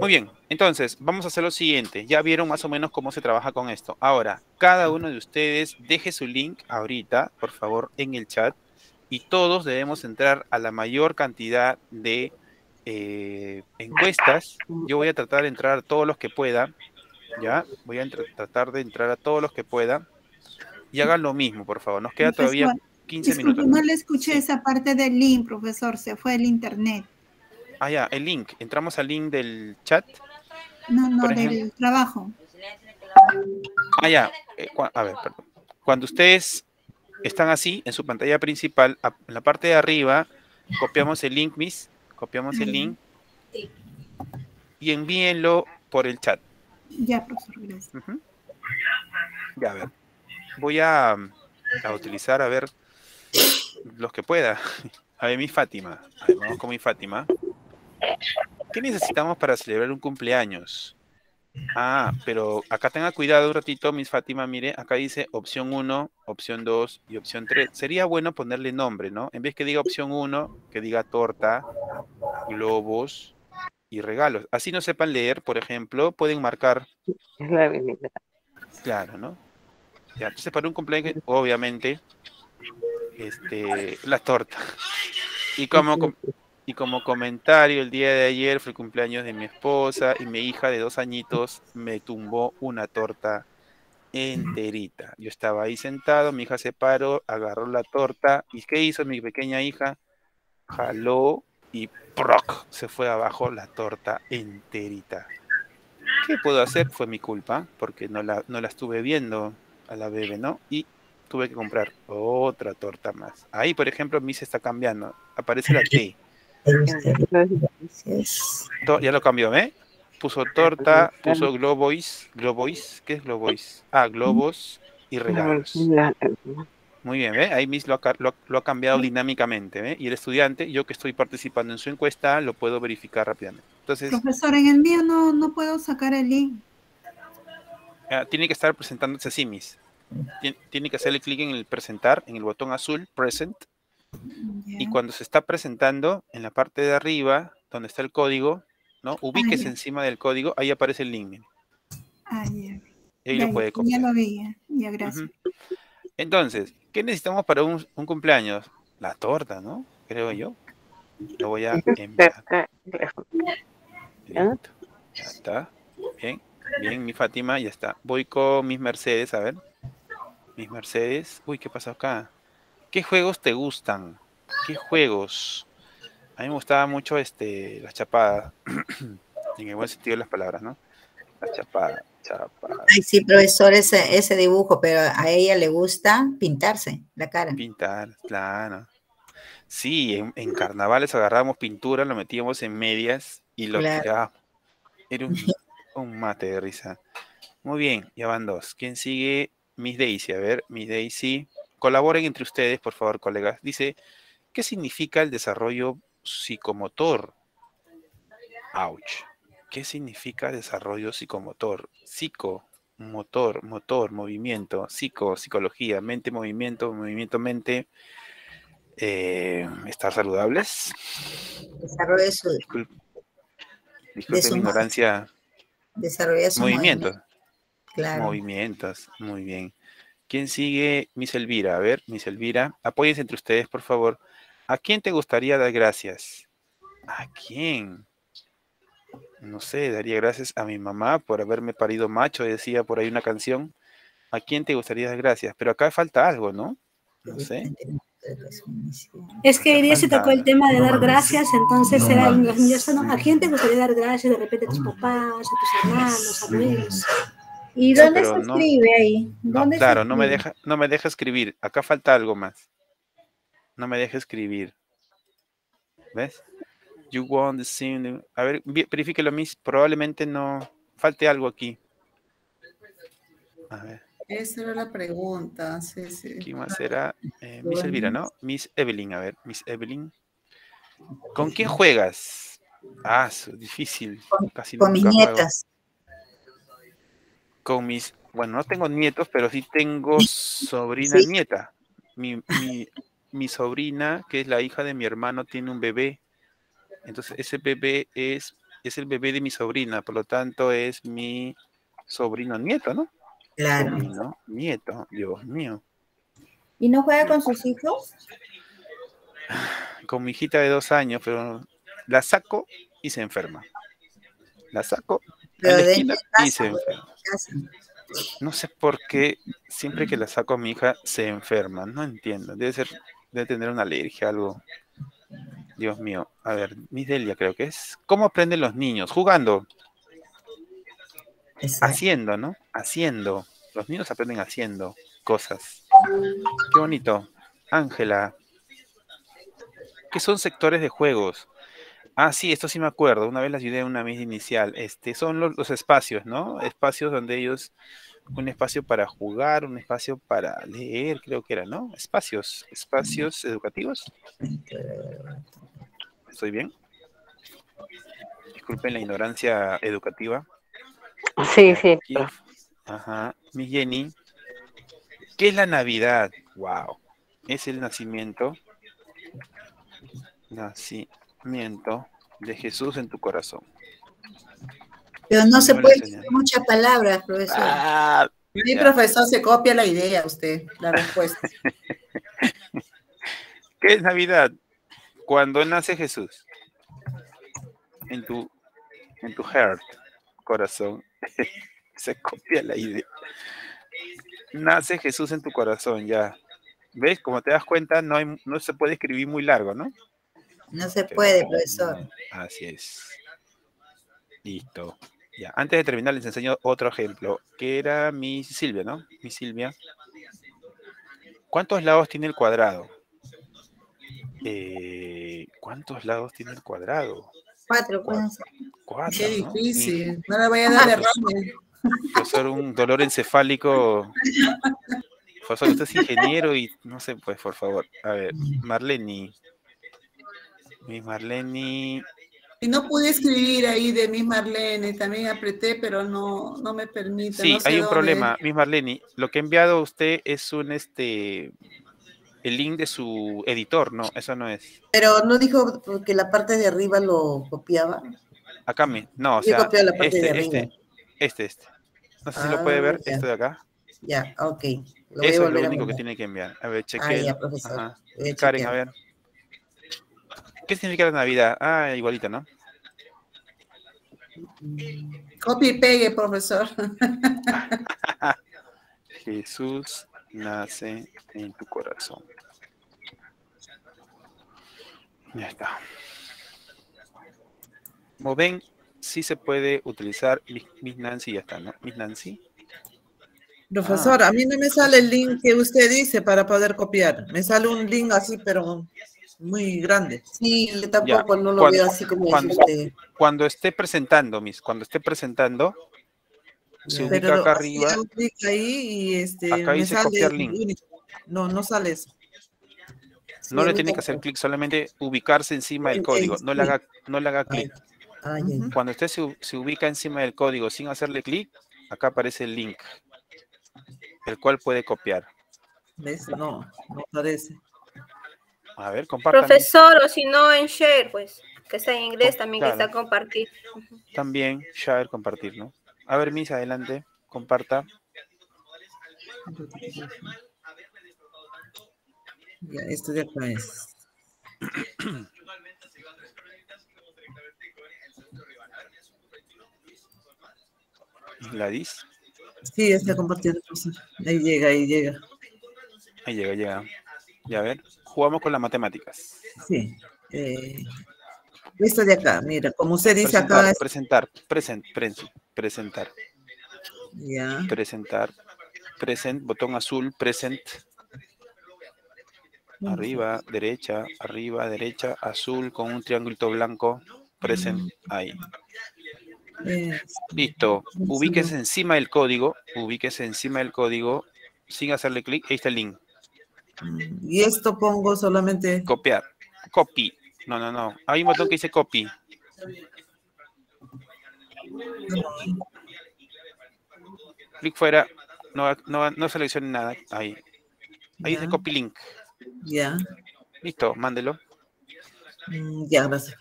Muy bien, entonces vamos a hacer lo siguiente. Ya vieron más o menos cómo se trabaja con esto. Ahora, cada uno de ustedes deje su link ahorita, por favor, en el chat. Y todos debemos entrar a la mayor cantidad de eh, encuestas. Yo voy a tratar de entrar todos los que pueda. Ya, voy a tratar de entrar a todos los que pueda. Y hagan lo mismo, por favor. Nos queda todavía 15 minutos. No le escuché esa parte del link, profesor. Se fue el internet. Ah, ya, el link. Entramos al link del chat. No, no, del trabajo. Ah, ya. Eh, a ver, perdón. Cuando ustedes están así, en su pantalla principal, en la parte de arriba, copiamos el link, Miss. Copiamos el link. Y envíenlo por el chat. Ya, profesor, gracias. Ya, a ver. Voy a, a utilizar, a ver, los que pueda. A ver, mi Fátima. Vamos con mi Fátima. ¿Qué necesitamos para celebrar un cumpleaños? Ah, pero acá tenga cuidado un ratito, Miss Fátima, mire, acá dice opción 1, opción 2 y opción 3. Sería bueno ponerle nombre, ¿no? En vez que diga opción 1, que diga torta, globos y regalos. Así no sepan leer, por ejemplo, pueden marcar. Claro, ¿no? Ya, entonces para un cumpleaños, obviamente, este, la torta. Y como, y como comentario, el día de ayer fue el cumpleaños de mi esposa y mi hija de dos añitos me tumbó una torta enterita. Yo estaba ahí sentado, mi hija se paró, agarró la torta. ¿Y qué hizo mi pequeña hija? Jaló y ¡proc! se fue abajo la torta enterita. ¿Qué puedo hacer? Fue mi culpa, porque no la, no la estuve viendo a la bebé, ¿no? Y tuve que comprar otra torta más. Ahí, por ejemplo, mi se está cambiando. Aparece la T. Ya lo cambió, ¿eh? Puso torta, puso Globois. Globois, ¿qué es Globois? Ah, globos y regalos. Muy bien, ¿ve? Ahí Miss lo ha, lo ha- lo ha cambiado dinámicamente, ¿ve? Y el estudiante, yo que estoy participando en su encuesta, lo puedo verificar rápidamente. Entonces, Profesor, en el mío no, no puedo sacar el link. ah, tiene que estar presentándose así, Miss. Tien- Tiene que hacerle clic en el presentar, en el botón azul, present. Y cuando se está presentando, en la parte de arriba, donde está el código, ¿no? Ubíquese encima del código, ahí aparece el link. Ah. Y ahí lo puede copiar. ya lo vi, ya, ya, gracias. Entonces, ¿qué necesitamos para un, un cumpleaños? La torta, ¿no? Creo yo. Lo voy a enviar. Listo. Ya está. Bien, bien, mi Fátima, ya está. Voy con mis Mercedes, a ver. Mis Mercedes. Uy, ¿qué pasó acá? ¿Qué juegos te gustan? ¿Qué juegos? A mí me gustaba mucho este, la chapada. en el buen sentido de las palabras, ¿no? La chapada, chapada. Ay, sí, profesor, ese, ese dibujo, pero a ella le gusta pintarse la cara. Pintar, claro. Sí, en, en carnavales agarrábamos pintura, lo metíamos en medias y lo Claro. tirábamos. Era un, un mate de risa. Muy bien, ya van dos. ¿Quién sigue? Miss Daisy. A ver, Miss Daisy. Colaboren entre ustedes, por favor, colegas. Dice, ¿qué significa el desarrollo psicomotor? Ouch. ¿Qué significa desarrollo psicomotor? Psico, motor, motor, movimiento, psico, psicología, mente, movimiento, movimiento, mente. Eh, ¿Estar saludables? Desarrolla su, Discul- Disculpen su mi ignorancia. desarrolla su Movimientos. Claro. Movimientos, muy bien. ¿Quién sigue? Miss Elvira. A ver, Miss Elvira, apóyense entre ustedes, por favor. ¿A quién te gustaría dar gracias? ¿A quién? No sé, daría gracias a mi mamá por haberme parido macho, decía por ahí una canción. ¿A quién te gustaría dar gracias? Pero acá falta algo, ¿no? No sé. Es que hoy día se tocó el tema de dar gracias, entonces No era mames. yo solo- ¿a quién te gustaría dar gracias? De repente a tus papás, a tus hermanos, amigos. ¿Y dónde se no- escribe ahí? No, ¿Dónde se claro, no me deja, no me deja escribir. Acá falta algo más. No me deja escribir. ¿Ves? You want the same. A ver, verifíquelo, Miss. Probablemente no. Falte algo aquí. A ver, Esa era la pregunta. Sí, sí. ¿quién más será? Eh, Miss Elvira, ¿no? Miss Evelyn, a ver, Miss Evelyn. ¿Con quién juegas? Ah, su- difícil. Casi Con mis nunca juego. nietas. con mis, bueno, no tengo nietos, pero sí tengo sobrina Sí. nieta. Mi, mi, mi sobrina, que es la hija de mi hermano, tiene un bebé. Entonces, ese bebé es, es el bebé de mi sobrina, por lo tanto, es mi sobrino nieto, ¿no? Claro. Sobrino nieto, Dios mío. ¿Y no juega con sus hijos? Con mi hijita de dos años, pero la saco y se enferma. La saco la esquina casa, y se enferma. No sé por qué siempre que la saco a mi hija se enferma. No entiendo. Debe ser, debe tener una alergia, algo. Dios mío. A ver, Miss Delia creo que es. ¿Cómo aprenden los niños? Jugando. Haciendo, ¿no? Haciendo. Los niños aprenden haciendo cosas. Qué bonito. Ángela. ¿Qué son sectores de juegos? Ah, sí, esto sí me acuerdo. Una vez la ayudé a una Miss inicial. Este, son los, los espacios, ¿no? Espacios donde ellos, un espacio para jugar, un espacio para leer, creo que era, ¿no? Espacios, espacios educativos. ¿Estoy bien? Disculpen la ignorancia educativa. Sí, sí. Aquí, Ajá. Mi Jenny. ¿Qué es la Navidad? Wow. Es el nacimiento. Nacimiento de Jesús en tu corazón. Pero no se puede decir muchas palabras, profesor. Ah, Mi profesor se copia la idea, usted, la respuesta. ¿Qué es Navidad? Cuando nace Jesús. En tu, en tu heart, corazón. Se copia la idea. Nace Jesús en tu corazón, ya. ¿Ves? Como te das cuenta, no, hay, no se puede escribir muy largo, ¿no? No se puede, profesor. Así es. Listo. Ya. Antes de terminar, les enseño otro ejemplo, que era mi Silvia, ¿no? Mi Silvia. ¿Cuántos lados tiene el cuadrado? Eh, ¿Cuántos lados tiene el cuadrado? Cuatro, ser. Cuatro. Qué ¿no? difícil. No le vaya a dar. Profesor, un dolor encefálico. Profesor, usted es ingeniero y no sé, pues, por favor. A ver, Marleni. Mi Marleni. Y no pude escribir ahí de mi Marlene, también apreté, pero no, no me permite. Sí, no sé hay un dónde. problema, Miss Marleni. Lo que ha enviado a usted es un este el link de su editor, no, eso no es. Pero no dijo que la parte de arriba lo copiaba. Acá me, no, o sea, la parte este, de arriba. este, este, este. No sé si lo puede Ah, ver, ya. esto de acá. Ya, ok. Lo Eso es lo único que tiene que enviar. A ver, Ah, cheque. ya, profesor. Voy a Karen, a ver. ¿Qué significa la Navidad? Ah, igualito, ¿no? Copia y pegue, profesor. Jesús nace en tu corazón. Ya está. Como ven, sí se puede utilizar Miss Nancy, ya está, ¿no? Miss Nancy. Profesor, a mí no me sale el link que usted dice para poder copiar. Me sale un link así, pero muy grande. Sí, yo Ya, tampoco no lo cuando- veo así como dice cuando, usted. cuando esté presentando, Miss, cuando esté presentando, se ubica Pero acá arriba. ahí y este, Acá dice sale copiar link. No, no sale eso. No le tiene que hacer clic, solamente ubicarse encima del código. No le haga, no le haga clic. Ah. Cuando usted se, se ubica encima del código sin hacerle clic, acá aparece el link, el cual puede copiar. ¿Ves? No, no parece. A ver, compártame. Profesor, o si no en share, pues, que está en inglés también, que está compartir. También share, compartir, ¿no? A ver, Miss, adelante, comparta. Ya, esto de acá es. Gladys. Sí, está compartiendo. profesor. Ahí llega, ahí llega. Ahí llega, llega. Ya a ver, jugamos con las matemáticas. Sí. Eh, esto de acá, mira, como usted dice Presentar, acá, es- presentar, present, pres- presentar, ya, presentar, present, botón azul, present. Arriba, derecha, arriba, derecha, azul con un triangulito blanco, present, ahí. eh, Listo. Ubíquese encima del código, ubíquese encima del código sin hacerle clic. Ahí está el link. y esto pongo solamente, Copiar. Copy. No, no, no. Hay un botón que dice copy. Clic fuera. No, no, no seleccione nada. Ahí. Ahí dice Ya. copy link. ya, Listo, mándelo. mm, ya, gracias.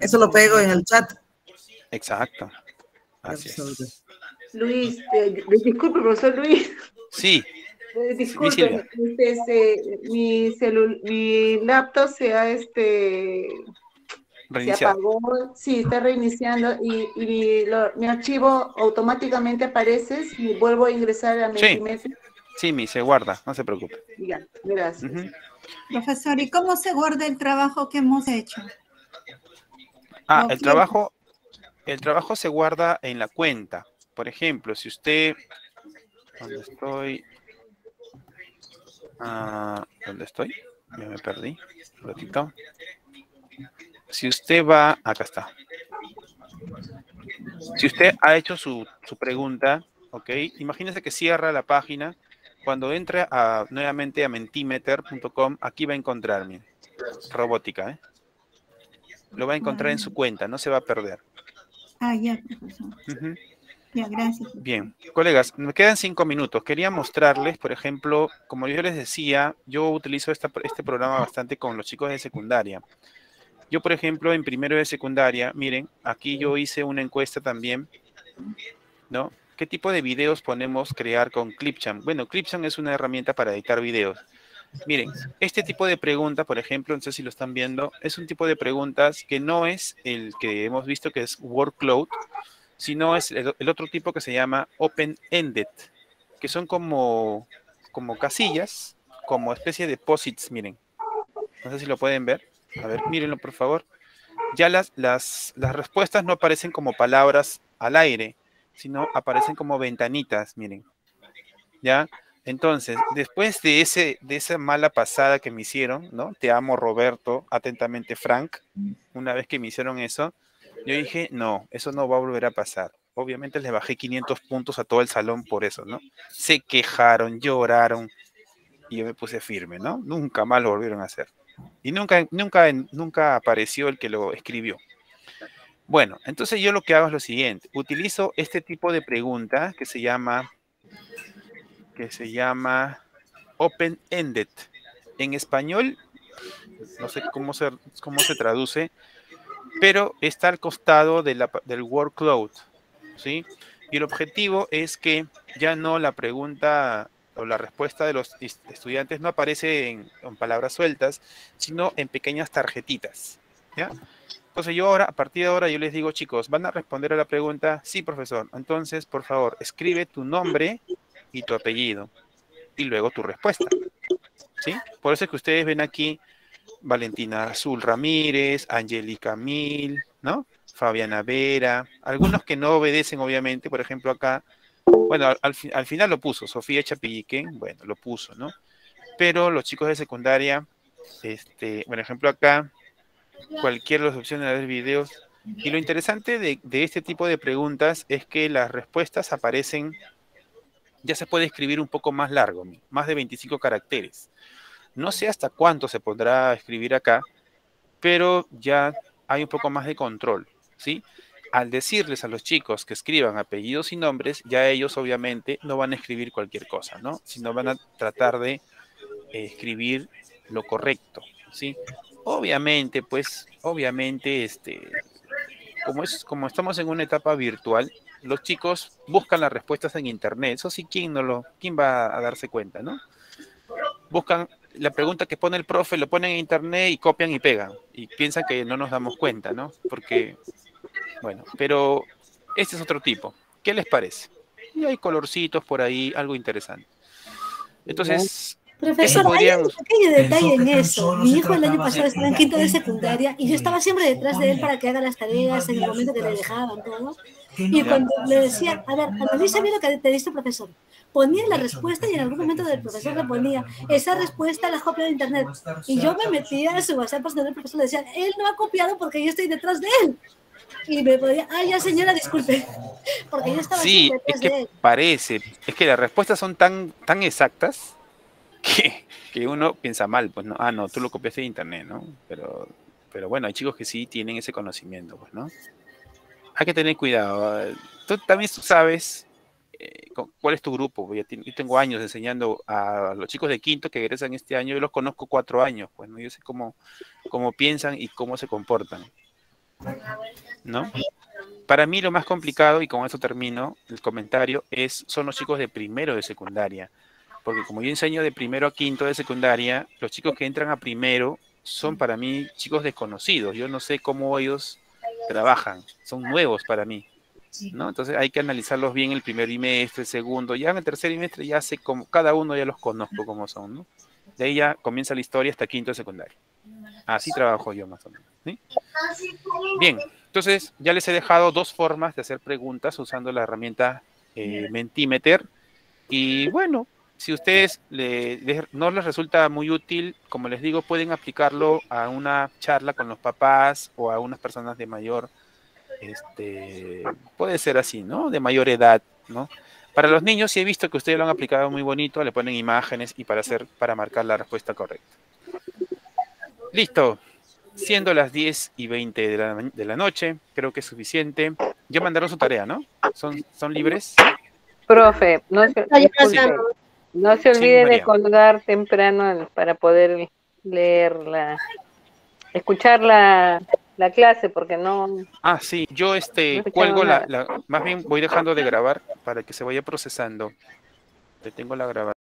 Eso lo pego en el chat. Exacto. Así es. Luis, eh, disculpe, profesor Luis. Sí. Eh, Mi Disculpe, este, este, mi, celu- mi laptop se ha, este, se apagó, sí, está reiniciando y, y lo- mi archivo automáticamente aparece si vuelvo a ingresar a Sí. Mentimeter. Sí, mi, se guarda. No se preocupe. Ya, gracias. Profesor, ¿y cómo se guarda el trabajo que hemos hecho? Ah, el trabajo, el trabajo se guarda en la cuenta. Por ejemplo, si usted, ¿dónde estoy? Ah, ¿Dónde estoy? Ya me perdí. Un ratito. Si usted va, acá está. Si usted ha hecho su, su pregunta, ¿ok? Imagínese que cierra la página. Cuando entre a, nuevamente a mentimeter.com, aquí va a encontrar, mire, robótica, ¿eh? Lo va a encontrar en su cuenta, no se va a perder. Ah, ya, profesor. Ujú. Ya, gracias. Bien, colegas, me quedan cinco minutos. Quería mostrarles, por ejemplo, como yo les decía, yo utilizo esta- este programa bastante con los chicos de secundaria. Yo, por ejemplo, en primero de secundaria, miren, aquí yo hice una encuesta también, ¿no? ¿Qué tipo de videos podemos crear con Clipchamp? Bueno, Clipchamp es una herramienta para editar videos. Miren, este tipo de preguntas, por ejemplo, no sé si lo están viendo, es un tipo de preguntas que no es el que hemos visto que es workload, sino es el, el otro tipo que se llama open-ended, que son como, como casillas, como especie de posits, miren. No sé si lo pueden ver. A ver, mírenlo por favor. Ya las, las, las respuestas no aparecen como palabras al aire, sino aparecen como ventanitas, miren. ¿Ya? Entonces, después de, ese, de esa mala pasada que me hicieron, ¿no? Te amo, Roberto, atentamente, Frank. Una vez que me hicieron eso, yo dije, no, eso no va a volver a pasar. Obviamente les bajé 500 puntos a todo el salón por eso, ¿no? Se quejaron, lloraron y yo me puse firme, ¿no? Nunca más lo volvieron a hacer. Y nunca, nunca, nunca apareció el que lo escribió. Bueno, entonces yo lo que hago es lo siguiente. Utilizo este tipo de pregunta que se llama, que se llama open-ended. En español, no sé cómo se, cómo se traduce, pero está al costado de del workload, ¿sí? Y el objetivo es que ya no la pregunta o la respuesta de los estudiantes no aparece en, palabras sueltas, sino en pequeñas tarjetitas, ¿ya? Entonces yo ahora, a partir de ahora, yo les digo, chicos, van a responder a la pregunta, sí, profesor. Entonces, por favor, escribe tu nombre y tu apellido y luego tu respuesta. ¿Sí? Por eso es que ustedes ven aquí Valentina Azul Ramírez, Angélica Mil, ¿no? Fabiana Vera, algunos que no obedecen, obviamente, por ejemplo, acá, bueno, al, al final lo puso, Sofía Chapillique, bueno, lo puso, ¿no? Pero los chicos de secundaria, este, por ejemplo, acá, cualquiera de las opciones de ver videos. Y lo interesante de, de, este tipo de preguntas es que las respuestas aparecen, ya se puede escribir un poco más largo, más de 25 caracteres. No sé hasta cuánto se podrá escribir acá, pero ya hay un poco más de control, ¿sí? Al decirles a los chicos que escriban apellidos y nombres, ya ellos obviamente no van a escribir cualquier cosa, ¿no? Sino van a tratar de escribir lo correcto, ¿sí? Obviamente, pues, obviamente, este, como, es, como estamos en una etapa virtual, los chicos buscan las respuestas en internet. Eso sí, ¿quién, no lo, quién va a darse cuenta, no? Buscan la pregunta que pone el profe, lo ponen en internet y copian y pegan. Y piensan que no nos damos cuenta, ¿no? Porque, bueno, pero este es otro tipo. ¿Qué les parece? Y hay colorcitos por ahí, algo interesante. Entonces, Profesor, hay un pequeño detalle en eso. Mi hijo el año pasado estaba en quinto de secundaria y yo estaba siempre detrás de él para que haga las tareas en el momento que le dejaban todo. Y cuando le decía, a ver, analiza bien lo que te dice el profesor. Ponía la respuesta y en algún momento el profesor le ponía esa respuesta a la copia de internet. Y yo me metía a su WhatsApp personal del profesor le decía, él no ha copiado porque yo estoy detrás de él. Y me podía, ay, ya señora, disculpe, porque yo estaba sí, es que de él. parece, es que las respuestas son tan, tan exactas que, que, uno piensa mal, pues no, ah, no, tú lo copiaste de internet, ¿no? Pero, pero bueno, hay chicos que sí tienen ese conocimiento, pues, ¿no? Hay que tener cuidado. Tú también tú sabes eh, cuál es tu grupo. Yo tengo años enseñando a los chicos de quinto que egresan este año, yo los conozco cuatro años, pues, ¿no? Yo sé cómo, cómo piensan y cómo se comportan, ¿no? Para mí lo más complicado, y con eso termino el comentario, es, son los chicos de primero de secundaria porque como yo enseño de primero a quinto de secundaria, los chicos que entran a primero son para mí chicos desconocidos. Yo no sé cómo ellos trabajan, son nuevos para mí. ¿no? Entonces hay que analizarlos bien el primer trimestre, el segundo, ya en el tercer trimestre ya sé cómo, cada uno ya los conozco como son, ¿no? De ahí ya comienza la historia hasta quinto de secundaria. Así trabajo yo más o menos. ¿Sí? Bien, entonces ya les he dejado dos formas de hacer preguntas usando la herramienta eh, Mentimeter. Y bueno, si a ustedes le, no les resulta muy útil, como les digo, pueden aplicarlo a una charla con los papás o a unas personas de mayor, este, puede ser así, ¿no? De mayor edad, ¿no? Para los niños sí he visto que ustedes lo han aplicado muy bonito, le ponen imágenes y para hacer, para marcar la respuesta correcta. Listo. Siendo las 10 y 20 de la, de la noche, creo que es suficiente. Ya mandaron su tarea, ¿no? ¿Son, son libres? Profe, no se, disculpe, no se olvide sí, de colgar temprano para poder leer la, escuchar la, la clase, porque no. Ah, sí, yo este no cuelgo la, la, más bien voy dejando de grabar para que se vaya procesando. Detengo la grabación.